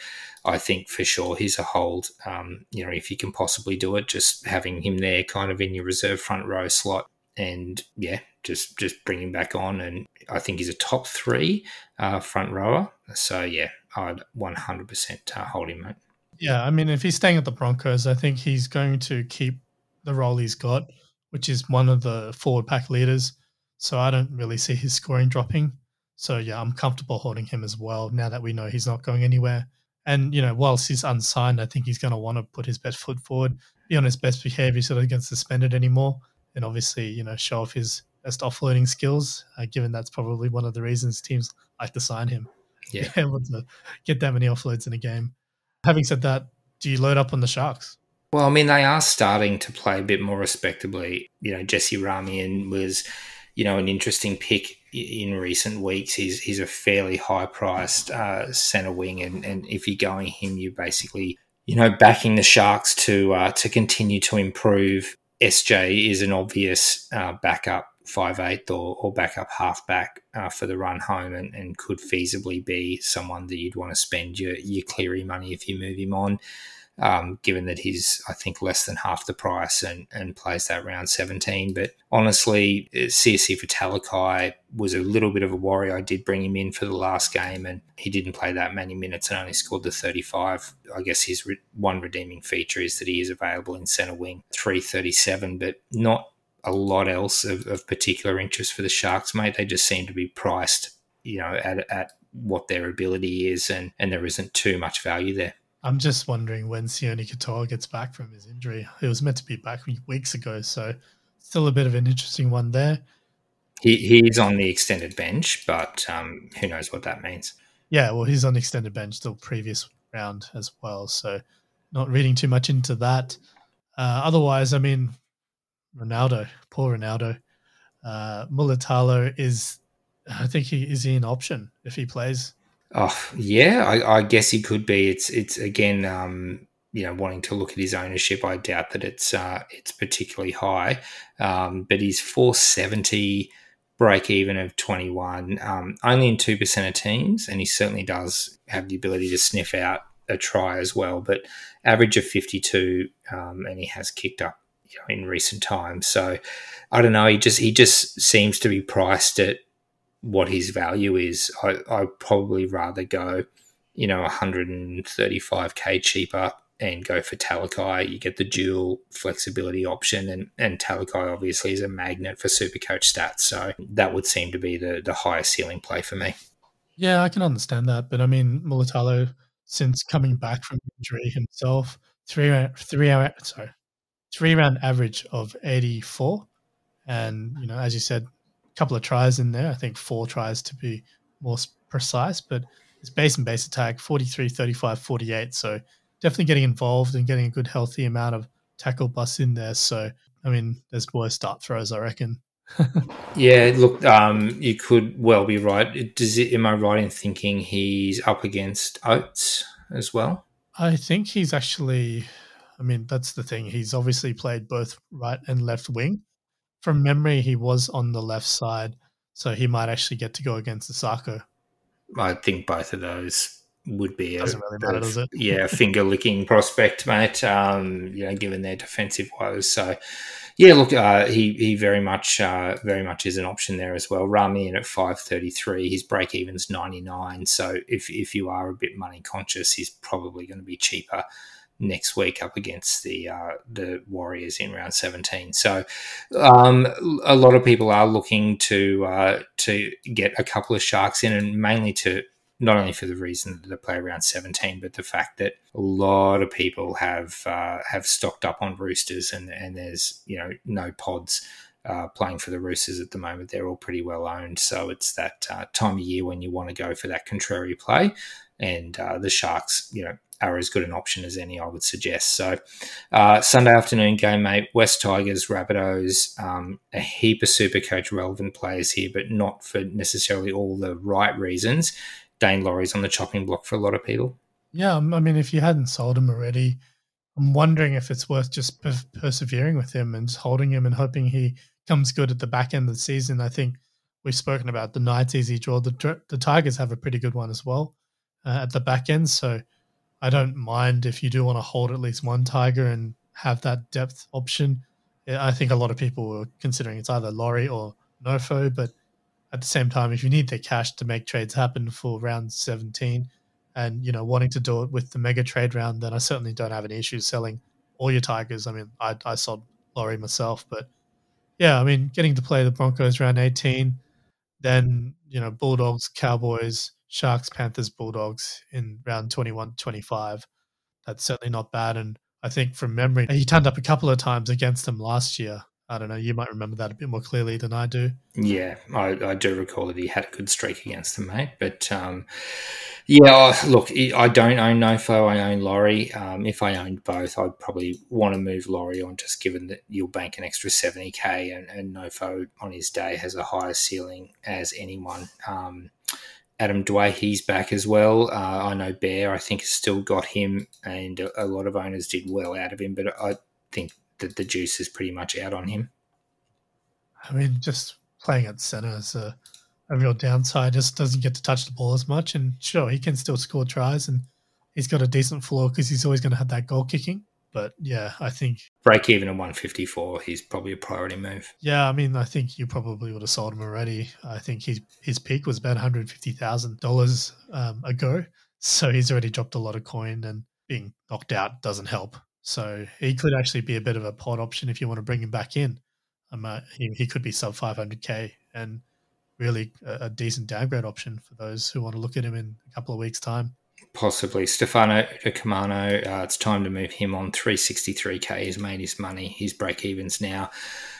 B: I think for sure he's a hold. Um, you know, if you can possibly do it, just having him there kind of in your reserve front row slot and yeah, just just bring him back on. And I think he's a top three uh, front rower. So yeah, I'd 100% uh, hold him, mate.
C: Yeah, I mean, if he's staying at the Broncos, I think he's going to keep the role he's got, which is one of the forward pack leaders. So I don't really see his scoring dropping. So yeah, I'm comfortable holding him as well now that we know he's not going anywhere. And you know, whilst he's unsigned, I think he's going to want to put his best foot forward, be on his best behavior, so that he gets suspended anymore and obviously, you know, show off his best offloading skills, uh, given that's probably one of the reasons teams like to sign him. *laughs*
B: Yeah.
C: able to get that many offloads in a game. Having said that, do you load up on the Sharks?
B: Well, I mean, they are starting to play a bit more respectably. You know, Jesse Ramien was, you know, an interesting pick in recent weeks. He's he's a fairly high priced uh, center wing, and, and if you're going him, you're basically you know backing the Sharks to uh, to continue to improve SJ is an obvious uh, backup five eighth or, or backup halfback uh, for the run home and, and could feasibly be someone that you'd want to spend your, your Cleary money if you move him on um, given that he's, I think, less than half the price and, and plays that round 17. But honestly, CSC for Talakai was a little bit of a worry. I did bring him in for the last game and he didn't play that many minutes and only scored the 35. I guess his re- one redeeming feature is that he is available in centre wing 337, but not a lot else of, of particular interest for the Sharks, mate. They just seem to be priced, you know, at, at what their ability is and, and there isn't too much value there.
C: I'm just wondering when Sione Katoa gets back from his injury. He was meant to be back weeks ago, so still a bit of an interesting one there.
B: He he's on the extended bench, but um, who knows what that means?
C: Yeah, well, he's on the extended bench the previous round as well, so not reading too much into that. Uh, otherwise, I mean, Ronaldo, poor Ronaldo. Uh, Mulitalo is, I think he is he an option if he plays
B: Oh yeah, I, I, guess he could be. It's it's again, um, you know, wanting to look at his ownership. I doubt that it's uh, it's particularly high, um, but he's four seventy break even of twenty one, um, only in two percent of teams, and he certainly does have the ability to sniff out a try as well. But average of fifty two, um, and he has kicked up you know, in recent times. So I don't know. He just he just seems to be priced at what his value is, I, I'd probably rather go, you know, 135k cheaper and go for Talakai. You get the dual flexibility option, and, and Talakai obviously is a magnet for Supercoach stats. So that would seem to be the, the highest ceiling play for me.
C: Yeah, I can understand that. But I mean, Mulitalo, since coming back from injury himself, three, three sorry, three round average of 84. And, you know, as you said, couple of tries in there. I think four tries to be more precise, but it's base and base attack 43, 35, 48. So definitely getting involved and getting a good, healthy amount of tackle busts in there. So, I mean, there's worse start throws, I reckon. *laughs*
B: yeah, look, um, you could well be right. Does it, am I right in thinking he's up against Oates as well?
C: I think he's actually. I mean, that's the thing. He's obviously played both right and left wing. From memory, he was on the left side, so he might actually get to go against the Sako.
B: I think both of those would be
C: Doesn't a, really matter, does it?
B: yeah finger licking *laughs* prospect, mate. Um, you know, given their defensive woes, so yeah, look, uh, he he very much uh, very much is an option there as well. Ramien at five thirty three, his break even's ninety nine. So if if you are a bit money conscious, he's probably going to be cheaper next week up against the uh, the Warriors in round 17. So um, a lot of people are looking to uh, to get a couple of sharks in, and mainly to not only for the reason that they play around 17, but the fact that a lot of people have uh, have stocked up on Roosters, and and there's you know no pods. Uh, playing for the Roosters at the moment, they're all pretty well owned. So it's that uh, time of year when you want to go for that contrary play, and uh, the Sharks, you know, are as good an option as any, I would suggest. So, uh, Sunday afternoon game, mate. West Tigers, Rabbitohs, um, a heap of super coach relevant players here, but not for necessarily all the right reasons. Daine Laurie's on the chopping block for a lot of people.
C: Yeah, um, I mean, if you hadn't sold him already, I'm wondering if it's worth just per- persevering with him and holding him and hoping he comes good at the back end of the season. I think we've spoken about the Knights easy draw. The, the Tigers have a pretty good one as well uh, at the back end. So I don't mind if you do want to hold at least one Tiger and have that depth option. I think a lot of people were considering it's either Laurie or Nofo, but at the same time, if you need the cash to make trades happen for round 17 and, you know, wanting to do it with the mega trade round, then I certainly don't have any issues selling all your Tigers. I mean, I, I sold Laurie myself, but yeah, I mean, getting to play the Broncos round 18, then, you know, Bulldogs, Cowboys, Sharks, Panthers, Bulldogs in round 21 25. That's certainly not bad. And I think from memory, he turned up a couple of times against them last year I don't know. You might remember that a bit more clearly than I do.
B: Yeah, I, I do recall that he had a good streak against them, mate. But um, yeah, look, I don't own Nofo. I own Laurie. Um, if I owned both, I'd probably want to move Laurie on, just given that you'll bank an extra seventy k, and, and Nofo on his day has a higher ceiling as anyone. Um, Adam Doueihi, he's back as well. Uh, I know Bear, I think, still got him, and a, a lot of owners did well out of him. But I think that the juice is pretty much out on him.
C: I mean, just playing at center is a, a real downside. Just doesn't get to touch the ball as much. And sure, he can still score tries and he's got a decent floor because he's always going to have that goal kicking. But yeah, I think
B: break even at 154, he's probably a priority move.
C: Yeah, I mean, I think you probably would have sold him already. I think his his peak was about 150 thousand um, dollars ago, so he's already dropped a lot of coin, and being knocked out doesn't help. So he could actually be a bit of a pod option if you want to bring him back in. Um, uh, he, he could be sub 500k and really a, a, decent downgrade option for those who want to look at him in a couple of weeks' time.
B: Possibly. Stefano Utoikamanu, uh, it's time to move him on 363k. He's made his money. His break evens now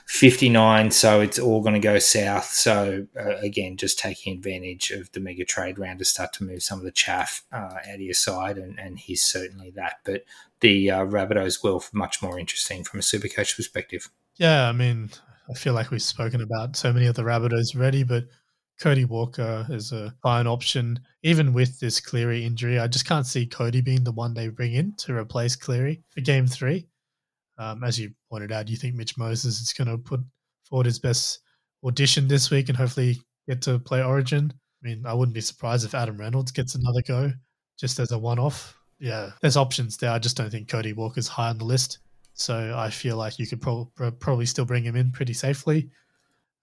B: 59, so it's all going to go south. So, uh, again, just taking advantage of the mega trade round to start to move some of the chaff uh, out of your side, and, and he's certainly that. But the uh, Rabbitohs will much more interesting from a super coach perspective.
C: Yeah, I mean, I feel like we've spoken about so many of the Rabbitohs already, but Cody Walker is a fine option. Even with this Cleary injury, I just can't see Cody being the one they bring in to replace Cleary for game three. Um, as you pointed out, you think Mitch Moses is going to put forward his best audition this week and hopefully get to play Origin. I mean, I wouldn't be surprised if Adam Reynolds gets another go just as a one off yeah, there's options there. I just don't think Cody Walker's high on the list. So I feel like you could pro- pro- probably still bring him in pretty safely.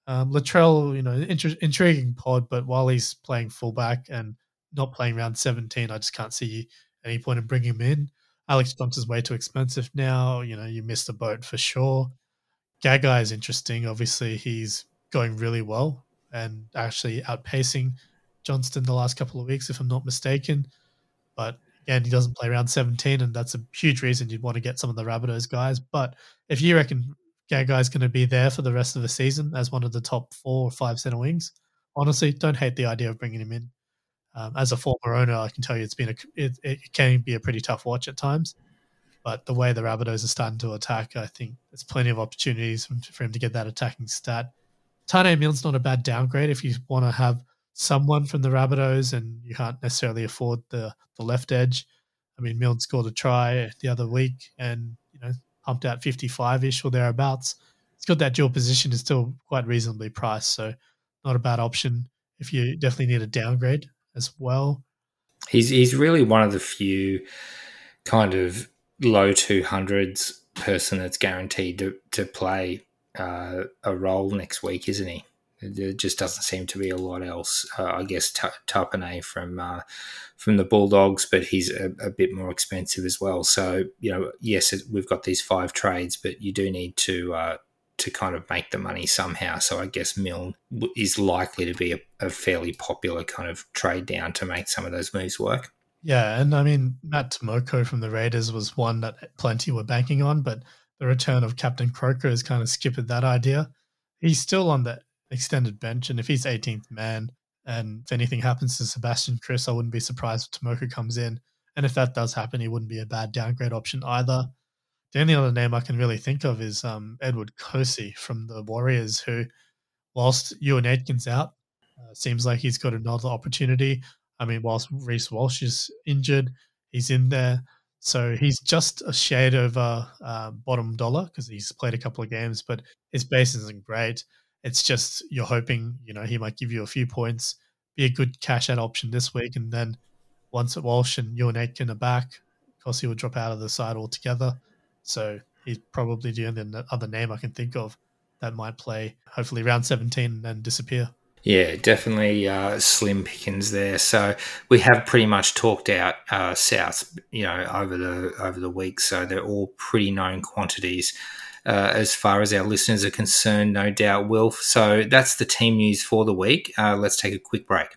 C: Um, Latrell, you know, intriguing pod, but while he's playing fullback and not playing round 17, I just can't see any point in bringing him in. Alex Johnston's way too expensive now. You know, you missed the boat for sure. Gagai is interesting. Obviously, he's going really well and actually outpacing Johnston the last couple of weeks, if I'm not mistaken. But again, he doesn't play around 17, and that's a huge reason you'd want to get some of the Rabbitohs guys. But if you reckon Gagai is going to be there for the rest of the season as one of the top four or five center wings, honestly, don't hate the idea of bringing him in. Um, as a former owner, I can tell you it's been a it, it can be a pretty tough watch at times. But the way the Rabbitohs are starting to attack, I think there's plenty of opportunities for him to get that attacking stat. Taane Milne's not a bad downgrade if you want to have someone from the Rabbitohs and you can't necessarily afford the, the left edge. I mean, Milne scored a try the other week and, pumped out 55 ish or thereabouts. It's got that dual position, is still quite reasonably priced. So, not a bad option if you definitely need a downgrade as well.
B: He's, he's really one of the few kind of low 200s person that's guaranteed to, to play uh, a role next week, isn't he? There just doesn't seem to be a lot else. Uh, I guess T- from uh, from the Bulldogs, but he's a, a, bit more expensive as well. So you know, yes, we've got these five trades, but you do need to uh, to kind of make the money somehow. So I guess Milne is likely to be a, a fairly popular kind of trade down to make some of those moves work.
C: Yeah, and I mean Matt Timoko from the Raiders was one that plenty were banking on, but the return of Captain Croker has kind of skipped that idea. He's still on the extended bench, and if he's 18th man, and if anything happens to Sebastian Kris, I wouldn't be surprised if Timoko comes in. And if that does happen, he wouldn't be a bad downgrade option either. The only other name I can really think of is um, Edward Kosi from the Warriors, who, whilst Euan Aitken's out, uh, seems like he's got another opportunity. I mean, whilst Reece Walsh is injured, he's in there. So he's just a shade over uh, bottom dollar because he's played a couple of games, but his base isn't great. It's just you're hoping, you know, he might give you a few points, be a good cash out option this week, and then once at Walsh and Euan Aitken are back, of course, he will drop out of the side altogether. So he's probably the only other name I can think of that might play hopefully round 17 and then disappear.
B: Yeah, definitely uh, slim pickings there. So we have pretty much talked out uh, South, you know, over the over the week. So they're all pretty known quantities uh, as far as our listeners are concerned, no doubt, Wilf. So that's the team news for the week. Uh, let's take a quick break.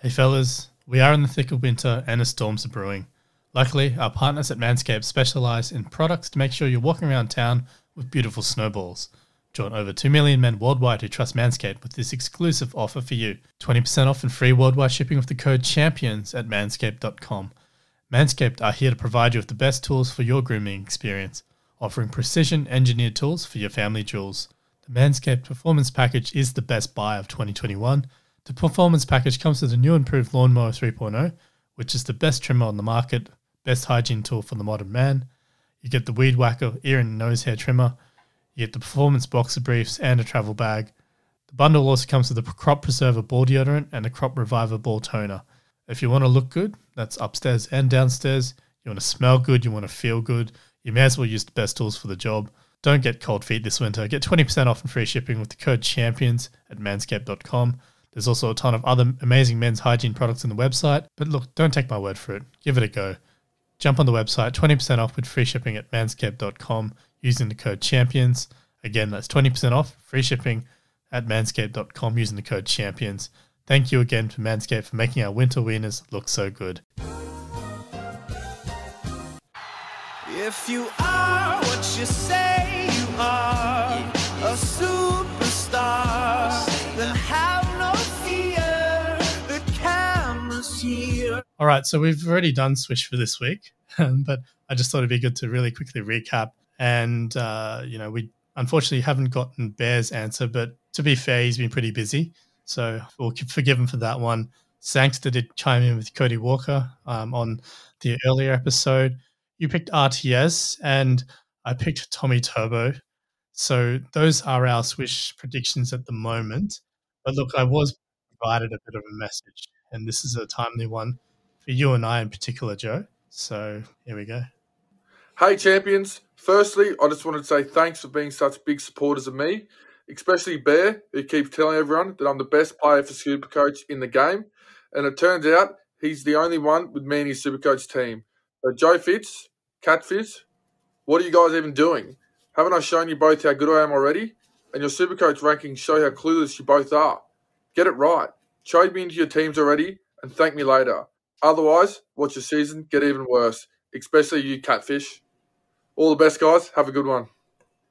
C: Hey, fellas, we are in the thick of winter and the storms are brewing. Luckily, our partners at Manscaped specialize in products to make sure you're walking around town with beautiful snowballs. Join over 2 million men worldwide who trust Manscaped with this exclusive offer for you 20% off and free worldwide shipping with the code CHAMPIONS at manscaped.com. Manscaped are here to provide you with the best tools for your grooming experience, offering precision engineered tools for your family jewels. The Manscaped Performance Package is the best buy of 2021. The Performance Package comes with a new improved Lawnmower 3.0, which is the best trimmer on the market, best hygiene tool for the modern man. You get the Weed Whacker ear and nose hair trimmer you get the performance boxer briefs and a travel bag. The bundle also comes with a crop preserver ball deodorant and a crop reviver ball toner. If you want to look good, that's upstairs and downstairs. You want to smell good, you want to feel good, you may as well use the best tools for the job. Don't get cold feet this winter. Get 20% off and free shipping with the code CHAMPIONS at manscaped.com. There's also a ton of other amazing men's hygiene products on the website, but look, don't take my word for it. Give it a go. Jump on the website, 20% off with free shipping at manscaped.com using the code champions. Again, that's 20% off, free shipping at manscaped.com using the code champions. Thank you again to Manscaped for making our winter wieners look so good. If you are what you say you are, a superstar, then have no fear, the camera's here. All right, so we've already done Swish for this week, *laughs* but I just thought it'd be good to really quickly recap and uh, you know we unfortunately haven't gotten Bear's answer, but to be fair, he's been pretty busy, so we'll forgive him for that one. Sangster did chime in with Cody Walker um, on the earlier episode. You picked RTS, and I picked Tommy Turbo. So those are our Swish predictions at the moment. But look, I was provided a bit of a message, and this is a timely one for you and I in particular, Joe. So here we go.
A: Hey, champions. Firstly, I just wanted to say thanks for being such big supporters of me, especially Bear, who keeps telling everyone that I'm the best player for Supercoach in the game. And it turns out he's the only one with me in his Supercoach team. So, Joe Fitz, Catfish, what are you guys even doing? Haven't I shown you both how good I am already? And your Supercoach rankings show how clueless you both are. Get it right. Trade me into your teams already and thank me later. Otherwise, watch your season get even worse, especially you catfish. All the best, guys. Have a good one.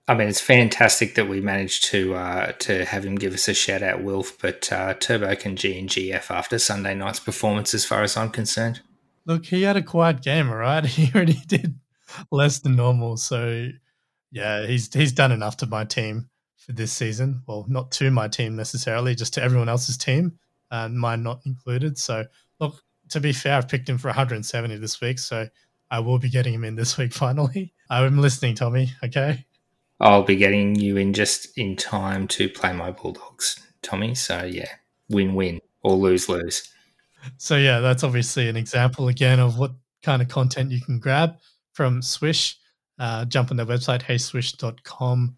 B: I mean, it's fantastic that we managed to uh, to have him give us a shout out, Wilf. But uh, Turbo can G and GF after Sunday night's performance, as far as I'm concerned.
C: Look, he had a quiet game, all right. *laughs* He already did less than normal, so yeah, he's he's done enough to my team for this season. Well, not to my team necessarily, just to everyone else's team, and mine not included. So, look, to be fair, I've picked him for 170 this week, so I will be getting him in this week *laughs* finally. I'm listening, Tommy. Okay.
B: I'll be getting you in just in time to play my Bulldogs, Tommy. So yeah, win-win or lose-lose.
C: So yeah, that's obviously an example again of what kind of content you can grab from Swish. Uh, jump on their website, heyswish.com.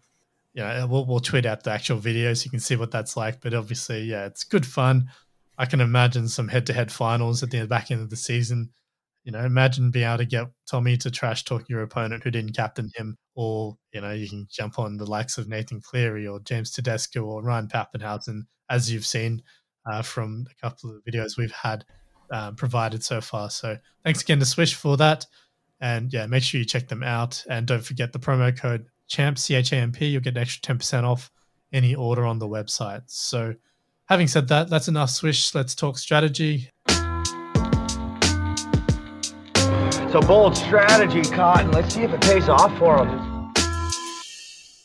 C: Yeah, we'll, we'll tweet out the actual video so you can see what that's like. But obviously, yeah, it's good fun. I can imagine some head-to-head finals at the back end of the season. You know, imagine being able to get Tommy to trash talk your opponent who didn't captain him, or you know, you can jump on the likes of Nathan Cleary or James Tedesco or Ryan Papenhuyzen, as you've seen uh, from a couple of videos we've had um, provided so far. So thanks again to Swish for that, and yeah, make sure you check them out, and don't forget the promo code CHAMP C H A M P. You'll get an extra ten percent off any order on the website. So having said that, that's enough swish. Let's talk strategy.
E: It's a bold strategy, Cotton. Let's see if it pays off for him.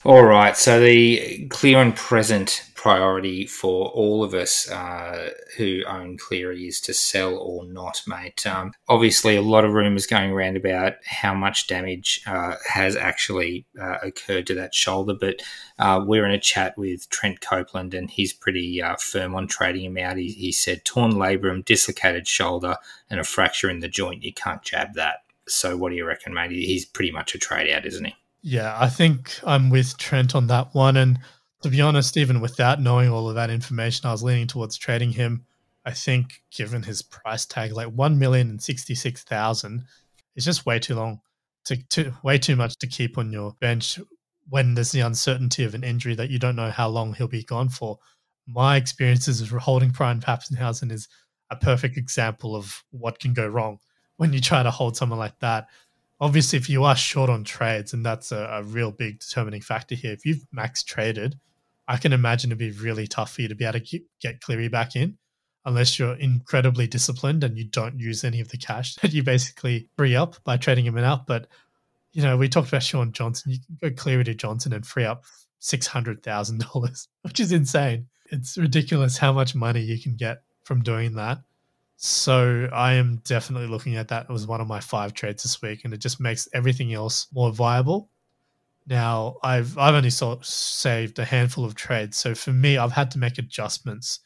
B: All right. So the clear and present priority for all of us uh, who own Cleary is to sell or not, mate. Um, obviously, a lot of rumours going around about how much damage uh, has actually uh, occurred to that shoulder, but uh, we're in a chat with Trent Copeland and he's pretty uh, firm on trading him out. He, he said torn labrum, dislocated shoulder, and a fracture in the joint. You can't jab that. So, what do you reckon, mate? He's pretty much a trade out, isn't he?
C: Yeah, I think I'm with Trent on that one. And to be honest, even without knowing all of that information, I was leaning towards trading him. I think, given his price tag, like one million and sixty-six thousand, is just way too long, to, to way too much to keep on your bench when there's the uncertainty of an injury that you don't know how long he'll be gone for. My experiences of holding Brian Papenhuyzen is a perfect example of what can go wrong when you try to hold someone like that. Obviously, if you are short on trades, and that's a, a real big determining factor here, if you've max traded I can imagine it'd be really tough for you to be able to get Cleary back in unless you're incredibly disciplined and you don't use any of the cash *laughs* that you basically free up by trading him out. But, you know, we talked about Shaun Johnson. You can go Cleary to Johnson and free up $600,000, *laughs* which is insane. It's ridiculous how much money you can get from doing that. So I am definitely looking at that as one of my five trades this week, and it just makes everything else more viable. Now, I've I've only saved a handful of trades, so for me, I've had to make adjustments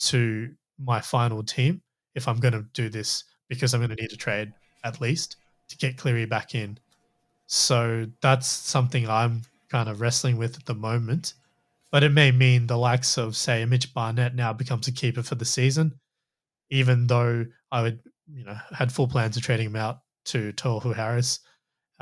C: to my final team if I'm going to do this because I'm going to need a trade at least to get Cleary back in. So that's something I'm kind of wrestling with at the moment. But it may mean the likes of, say, Mitch Barnett now becomes a keeper for the season, even though I would, you know, had full plans of trading him out to Tohu Harris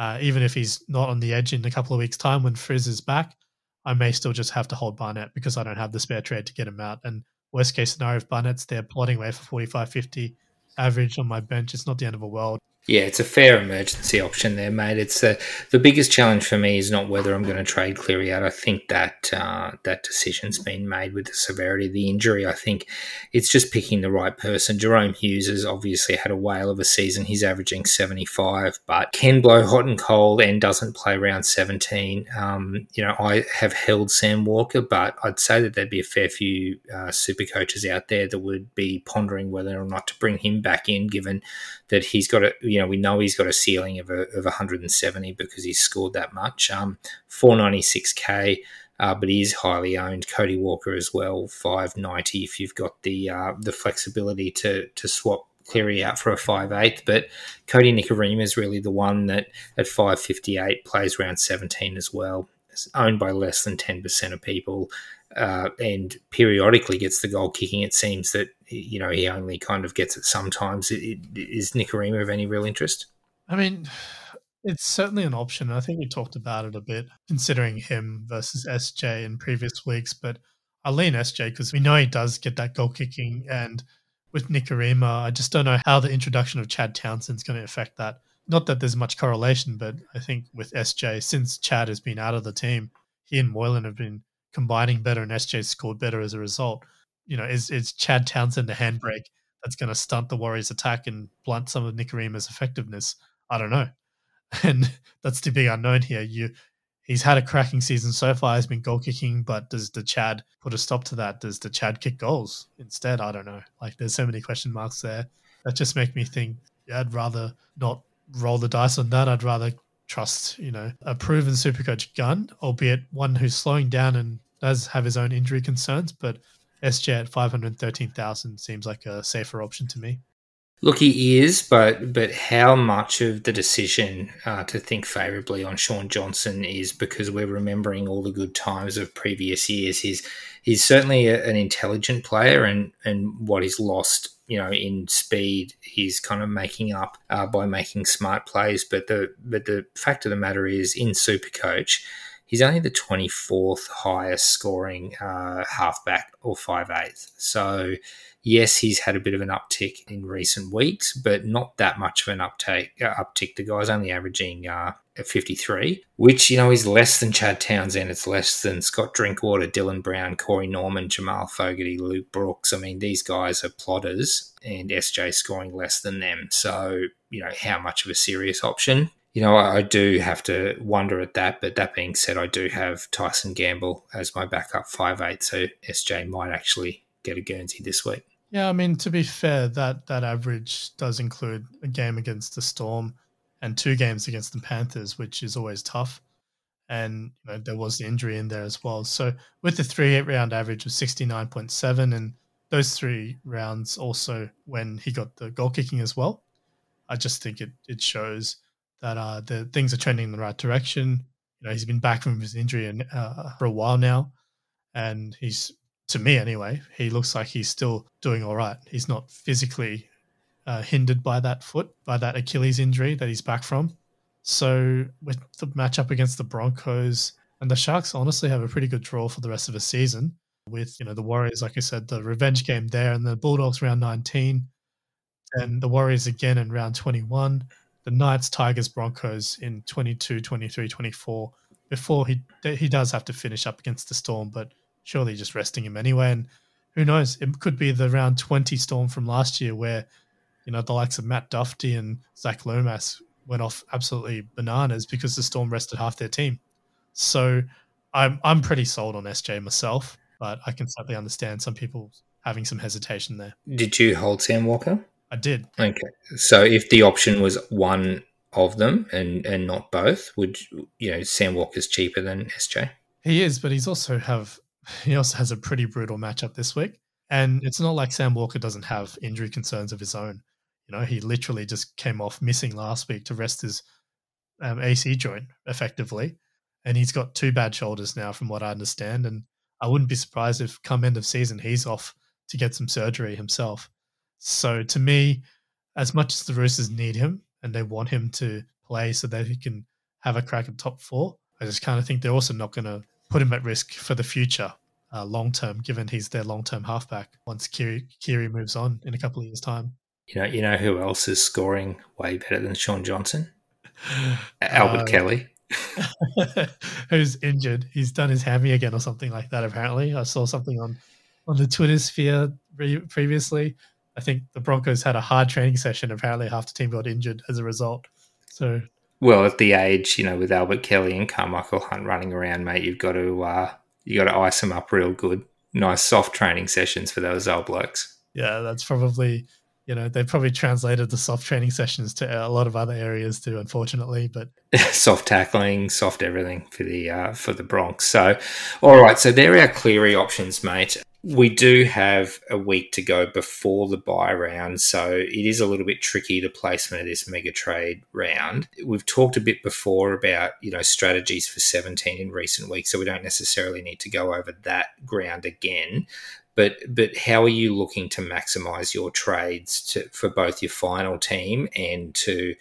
C: uh, even if he's not on the edge in a couple of weeks' time when Frizz is back, I may still just have to hold Barnett because I don't have the spare trade to get him out. And worst case scenario, if Barnett's there plotting away for 45 50 average on my bench, it's not the end of the world.
B: Yeah, it's a fair emergency option there, mate. It's a, uh, the biggest challenge for me is not whether I'm going to trade Cleary out. I think that uh, that decision's been made with the severity of the injury. I think it's just picking the right person. Jahrome Hughes has obviously had a whale of a season. He's averaging 75, but can blow hot and cold and doesn't play round 17. Um, you know, I have held Sam Walker, but I'd say that there'd be a fair few uh, super coaches out there that would be pondering whether or not to bring him back in, given that he's got a you know we know he's got a ceiling of a, of 170 because he's scored that much. Um, 496k, uh, but he is highly owned. Cody Walker as well, 590 if you've got the uh, the flexibility to to swap Cleary out for a five eighth, but Kodi Nikorima is really the one that at five fifty eight plays round seventeen as well. It's owned by less than ten percent of people, uh, and periodically gets the goal kicking. It seems that you know he only kind of gets it sometimes. Is Nikorima of any real interest?
C: I mean, it's certainly an option. I think we talked about it a bit, considering him versus SJ in previous weeks. But I lean SJ because we know he does get that goal kicking, and with Nikorima, I just don't know how the introduction of Chad Townsend is going to affect that. Not that there's much correlation, but I think with SJ, since Chad has been out of the team, he and Moylan have been combining better, and SJ scored better as a result. You know, is is Chad Townsend the handbrake that's going to stunt the Warriors' attack and blunt some of Nikorima's effectiveness? I don't know, *laughs* and that's the big unknown here. You he's had a cracking season so far. He's been goal kicking, but does the Chad put a stop to that? Does the Chad kick goals instead? I don't know. Like there's so many question marks there that just make me think yeah, I'd rather not roll the dice on that. I'd rather trust, you know, a proven super coach gun, albeit one who's slowing down and does have his own injury concerns, but SJ at 513,000 seems like a safer option to me.
B: Look, he is, but but how much of the decision uh, to think favourably on Shaun Johnson is because we're remembering all the good times of previous years. He's he's certainly a, an intelligent player, and and what he's lost, you know, in speed, he's kind of making up uh, by making smart plays. But the but the fact of the matter is, in Supercoach, he's only the twenty fourth highest scoring uh, halfback or five eighth. So Yes, he's had a bit of an uptick in recent weeks, but not that much of an uptake. Uh, uptick. The guy's only averaging uh, 53, which you know is less than Chad Townsend. It's less than Scott Drinkwater, Dylan Brown, Corey Norman, Jamal Fogarty, Luke Brooks. I mean, these guys are plotters, and SJ scoring less than them. So you know how much of a serious option you know, I, do have to wonder at that. But that being said, I do have Tyson Gamble as my backup five eight, so SJ might actually get a Guernsey this week.
C: Yeah, I mean to be fair, that that average does include a game against the Storm and two games against the Panthers, which is always tough. And you know, there was the injury in there as well. So with the three eight round average of sixty nine point seven, and those three rounds also when he got the goal kicking as well, I just think it it shows that uh, the things are trending in the right direction. You know, he's been back from his injury and, uh, for a while now, and he's to me anyway, he looks like he's still doing all right. He's not physically uh, hindered by that foot, by that Achilles injury that he's back from. So with the matchup against the Broncos and the Sharks, honestly have a pretty good draw for the rest of the season. With you know the Warriors, like I said, the revenge game there, and the Bulldogs round 19, and the Warriors again in round 21, the Knights, Tigers, Broncos in 22, 23, 24. Before he he does have to finish up against the Storm, but surely just resting him anyway. And who knows? It could be the round 20 storm from last year where, you know, the likes of Matt Dufty and Zac Lomax went off absolutely bananas because the storm rested half their team. So I'm I'm pretty sold on SJ myself, but I can certainly understand some people having some hesitation there.
B: Did you hold Sam Walker?
C: I did.
B: Okay. So if the option was one of them and and not both, would you know Sam Walker's cheaper than SJ?
C: He is, but he's also have *laughs* he also has a pretty brutal matchup this week. And it's not like Sam Walker doesn't have injury concerns of his own. Know, he literally just came off missing last week to rest his um, AC joint effectively. And he's got two bad shoulders now, from what I understand. And I wouldn't be surprised if come end of season he's off to get some surgery himself. So to me, as much as the Roosters need him and they want him to play so that he can have a crack at top four, I just kind of think they're also not going to put him at risk for the future, uh, long term, given he's their long term halfback once Keary, Keary moves on in a couple of years' time.
B: You know, you know who else is scoring way better than Shaun Johnson? *laughs* Albert uh, Kelly. *laughs*
C: who's injured. He's done his hammy again or something like that, apparently. I saw something on, on the Twitter sphere re- previously. I think the Broncos had a hard training session. Apparently, half the team got injured as a result. So
B: well, at the age, you know, with Albert Kelly and Karmichael Hunt running around, mate, you've got to uh, you got to ice them up real good. Nice soft training sessions for those old blokes.
C: Yeah, that's probably you know they've probably translated the soft training sessions to a lot of other areas too unfortunately but *laughs*
B: soft tackling soft everything for the uh, for the bronx so all right so there are our cleary options mate we do have a week to go before the bye round, so it is a little bit tricky the placement of this mega trade round. We've talked a bit before about you know strategies for 17 in recent weeks, so we don't necessarily need to go over that ground again. But but how are you looking to maximise your trades to, for both your final team and to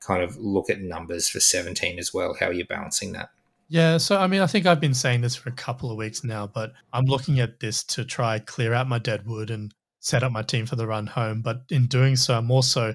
B: kind of look at numbers for 17 as well? How are you balancing that?
C: Yeah, so I mean, I think I've been saying this for a couple of weeks now, but I'm looking at this to try clear out my dead wood and set up my team for the run home. But in doing so, I'm also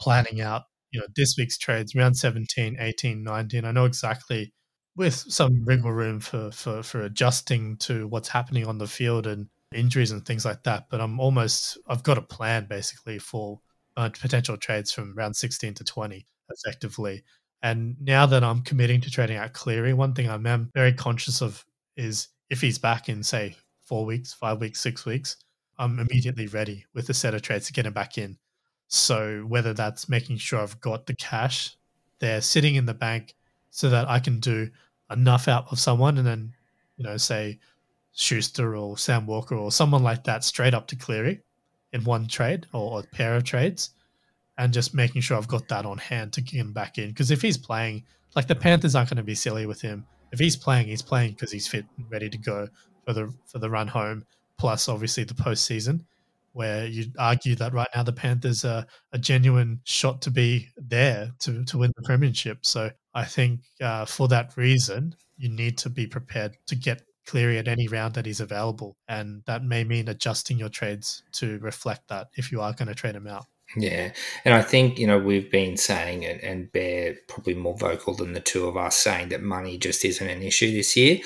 C: planning out, you know, this week's trades, round 17, 18, 19. I know exactly with some wriggle room for for for adjusting to what's happening on the field and injuries and things like that. But I'm almost I've got a plan basically for uh, potential trades from round 16 to 20 effectively. And now that I'm committing to trading out Cleary, one thing I'm very conscious of is if he's back in, say, four weeks, five weeks, six weeks, I'm immediately ready with a set of trades to get him back in. So whether that's making sure I've got the cash there sitting in the bank so that I can do enough out of someone and then, you know, say Schuster or Sam Walker or someone like that straight up to Cleary in one trade or a pair of trades and just making sure I've got that on hand to get him back in. Because if he's playing, like the Panthers aren't going to be silly with him. If he's playing, he's playing because he's fit and ready to go for the for the run home. Plus, obviously, the postseason, where you'd argue that right now the Panthers are a genuine shot to be there to to win the premiership. So I think uh, for that reason, you need to be prepared to get Cleary at any round that he's available, and that may mean adjusting your trades to reflect that if you are going to trade him out.
B: Yeah. And I think, you know, we've been saying, and, and Bear probably more vocal than the two of us, saying that money just isn't an issue this year.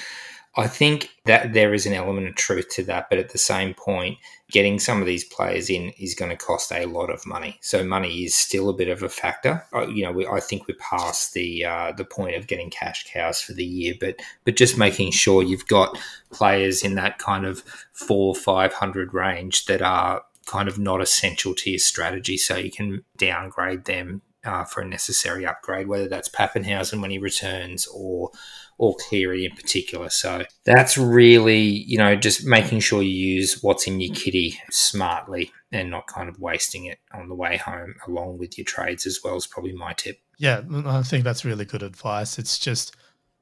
B: I think that there is an element of truth to that, but at the same point, getting some of these players in is going to cost a lot of money. So money is still a bit of a factor. You know, we, I think we're past the uh, the point of getting cash cows for the year, but but just making sure you've got players in that kind of four five hundred range that are kind of not essential to your strategy. So you can downgrade them uh, for a necessary upgrade, whether that's Papenhuyzen when he returns or or Cleary in particular. So that's really, you know, just making sure you use what's in your kitty smartly and not kind of wasting it on the way home along with your trades as well is probably my tip.
C: Yeah, I think that's really good advice. It's just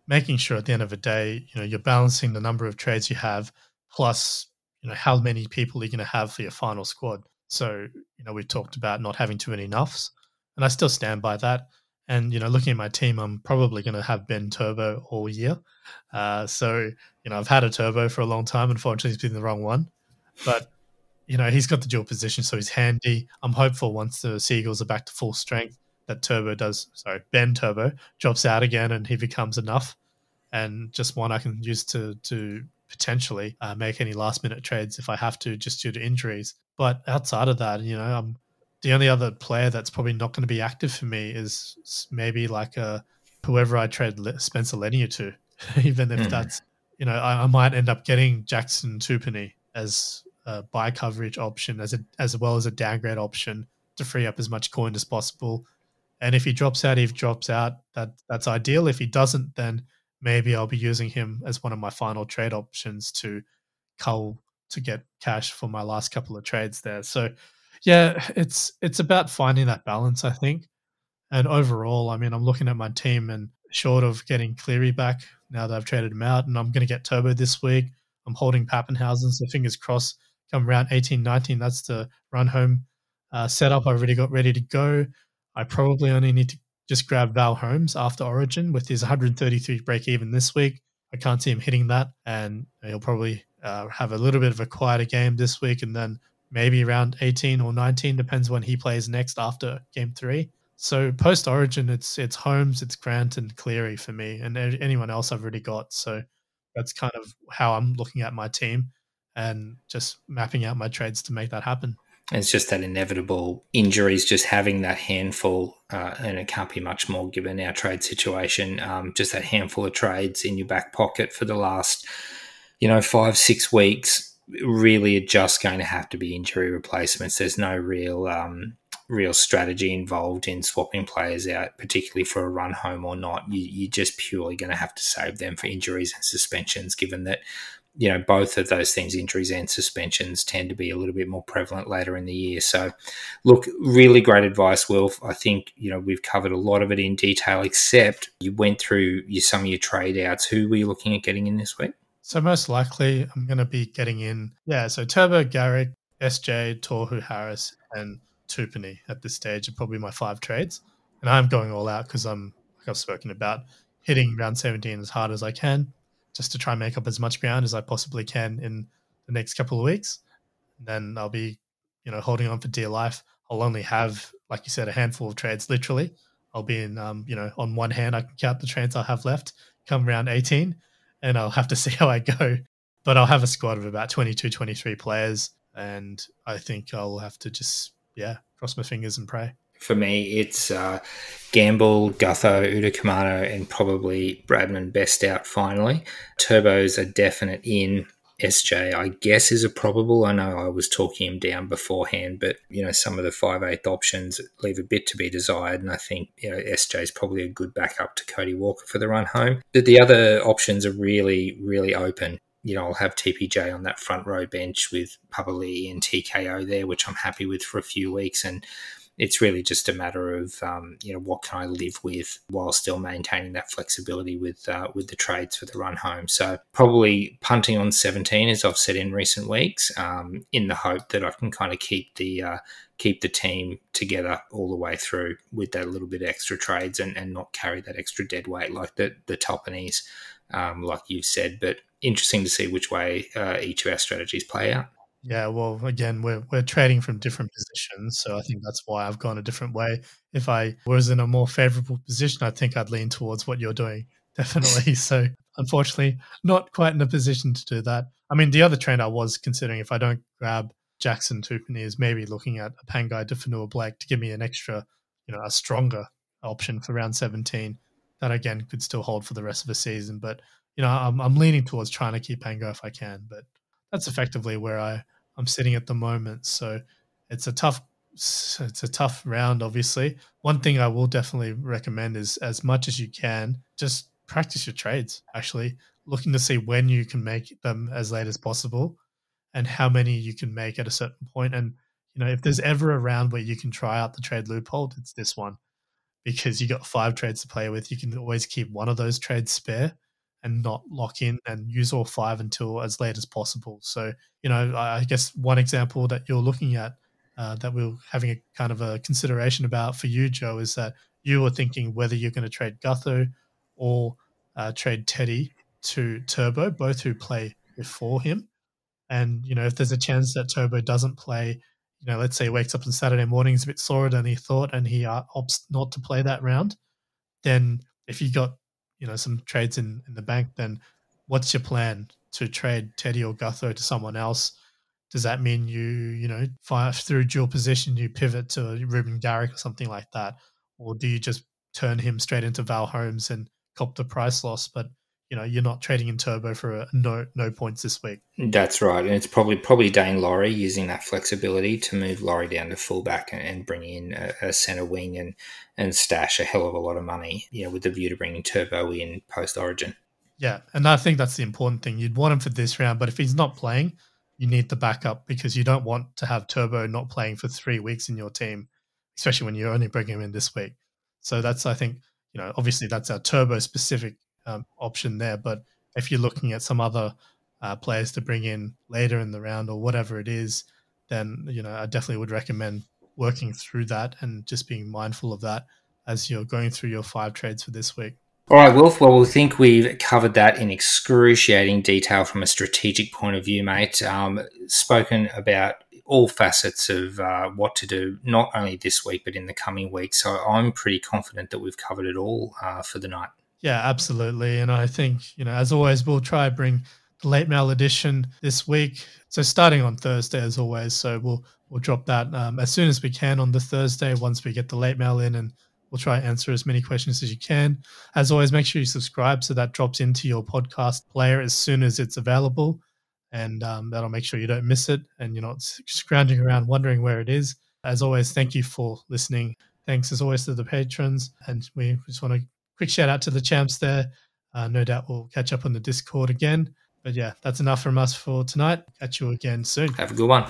C: making sure at the end of the day, you know, you're balancing the number of trades you have plus you know how many people you're going to have for your final squad. So you know we've talked about not having too many nuffs, and I still stand by that. And you know, looking at my team, I'm probably going to have Ben Turbo all year. Uh, so you know, I've had a Turbo for a long time. Unfortunately, he's been the wrong one, but you know, he's got the dual position, so he's handy. I'm hopeful once the Seagulls are back to full strength that Turbo does, sorry, Ben Turbo drops out again and he becomes enough, and just one I can use to to potentially uh, make any last minute trades if I have to, just due to injuries. But outside of that, you know, I'm the only other player that's probably not going to be active for me is maybe like a uh, whoever I trade Spencer Leniu to, *laughs* even if mm. that's you know I, I, might end up getting Jackson Tupou as a bye coverage option as a as well as a downgrade option to free up as much coin as possible. And if he drops out, he drops out. That that's ideal. If he doesn't, then maybe I'll be using him as one of my final trade options to cull to get cash for my last couple of trades there. So yeah, it's it's about finding that balance, I think. And overall, I mean, I'm looking at my team and short of getting Cleary back now that I've traded him out, and I'm going to get Turbo this week. I'm holding Papenhuyzen, so fingers crossed. Come around 18, 19, that's the run home uh, setup. I already got ready to go. I probably only need to just grab Val Holmes after Origin with his 133 break even this week. I can't see him hitting that, and he'll probably uh, have a little bit of a quieter game this week, and then maybe around 18 or 19 depends when he plays next after Game Three. So post Origin, it's it's Holmes, it's Grant, and Cleary for me, and anyone else I've already got. So that's kind of how I'm looking at my team, and just mapping out my trades to make that happen.
B: It's just that inevitable injuries, just having that handful, uh, and it can't be much more given our trade situation. Um, just that handful of trades in your back pocket for the last, you know, five, six weeks really just going to have to be injury replacements. There's no real um, real strategy involved in swapping players out, particularly for a run home or not. You, are just purely going to have to save them for injuries and suspensions, given that you know both of those things, injuries and suspensions, tend to be a little bit more prevalent later in the year. So, look, really great advice, Wilf. I think you know we've covered a lot of it in detail, except you went through your, some of your trade outs. Who were you looking at getting in this week?
C: So most likely, I'm going to be getting in. Yeah, so Turbo, Garrick, SJ, Tohu, Harris, and Topine at this stage are probably my five trades. And I'm going all out because I'm, like I've spoken about, hitting round 17 as hard as I can just to try and make up as much ground as I possibly can in the next couple of weeks. And then I'll be, you know, holding on for dear life. I'll only have, like you said, a handful of trades literally. I'll be in, um, you know, on one hand, I can count the trades I'll have left come round 18 and I'll have to *laughs* see how I go. But I'll have a squad of about 22, 23 players. And I think I'll have to just yeah, cross my fingers and pray.
B: For me, it's uh, Gamble, Gutho, Uda Kamano, and probably Bradman Best out finally. Turbo's a definite in. SJ, I guess, is a probable. I know I was talking him down beforehand, but you know some of the five eighth options leave a bit to be desired, and I think you know SJ is probably a good backup to Cody Walker for the run home. But the other options are really, really open you know, I'll have TPJ on that front row bench with Papali and TKO there, which I'm happy with for a few weeks. And it's really just a matter of, um, you know, what can I live with while still maintaining that flexibility with uh, with the trades for the run home. So probably punting on 17, as I've said in recent weeks, um, in the hope that I can kind of keep the uh, keep the team together all the way through with that little bit extra trades and, and not carry that extra dead weight like the the Topanese, um, like you've said. But interesting to see which way uh, each of our strategies play out.
C: Yeah, mm. well, again, we're we're trading from different positions, so I think that's why I've gone a different way. If I was in a more favorable position, I think I'd lean towards what you're doing, *laughs* definitely. *laughs* so, unfortunately, not quite in a position to do that. I mean, the other trend I was considering, if I don't grab Jackson Topine, is maybe looking at a Pangai Defanua Blake to give me an extra, you know, a stronger option for round 17 that again could still hold for the rest of the season. But you know, I'm, I'm leaning towards trying to keep Pango if I can, but that's effectively where I, I'm sitting at the moment. So it's a tough it's a tough round, obviously. One thing I will definitely recommend is as much as you can, just practice your trades. Actually, looking to see when you can make them as late as possible, and how many you can make at a certain point. And you know, if there's ever a round where you can try out the trade loophole, it's this one, because you got five trades to play with. You can always keep one of those trades spare, and not lock in and use all five until as late as possible. So, you know, I guess one example that you're looking at uh, that we're having a kind of a consideration about for you, Joe, is that you were thinking whether you're going to trade Gutho or uh, trade Teddy to Turbo, both who play before him. And, you know, if there's a chance that Turbo doesn't play, you know, let's say he wakes up on Saturday morning, he's a bit sorer than he thought, and he uh, opts not to play that round, then if you got you know some trades in, in the bank, then what's your plan to trade Teddy or Gutho to someone else? Does that mean you you know fire through dual position you pivot to Reuben Garrick or something like that, or do you just turn him straight into Val Holmes and cop the price loss? But you know you're not trading in turbo for no no points this week.
B: That's right, and it's probably probably Daine Laurie using that flexibility to move Laurie down to fullback and, and bring in a, a centre wing and and stash a hell of a lot of money, you know, with the view to bringing Turbo in post Origin.
C: Yeah, and I think that's the important thing. You'd want him for this round, but if he's not playing, you need the backup because you don't want to have Turbo not playing for three weeks in your team, especially when you're only bringing him in this week. So that's I think you know obviously that's our Turbo specific um, option there. But if you're looking at some other uh, players to bring in later in the round or whatever it is, then you know I definitely would recommend working through that and just being mindful of that as you're going through your five trades for this week.
B: All right, Wilf. Well, we think we've covered that in excruciating detail from a strategic point of view, mate. Um, spoken about all facets of uh, what to do, not only this week, but in the coming weeks. So I'm pretty confident that we've covered it all uh, for the night.
C: Yeah, absolutely. And I think, you know, as always, we'll try to bring the late mail edition this week. So starting on Thursday, as always. So we'll we'll drop that um, as soon as we can on the Thursday once we get the late mail in, and we'll try to answer as many questions as you can. As always, make sure you subscribe so that drops into your podcast player as soon as it's available. and um, that'll make sure you don't miss it and you're not scrounging around wondering where it is. As always, thank you for listening. Thanks as always to the patrons, and we just want to quick shout out to the champs there. Uh, no doubt we'll catch up on the Discord again. But yeah, that's enough from us for tonight. Catch you again soon.
B: Have a good one.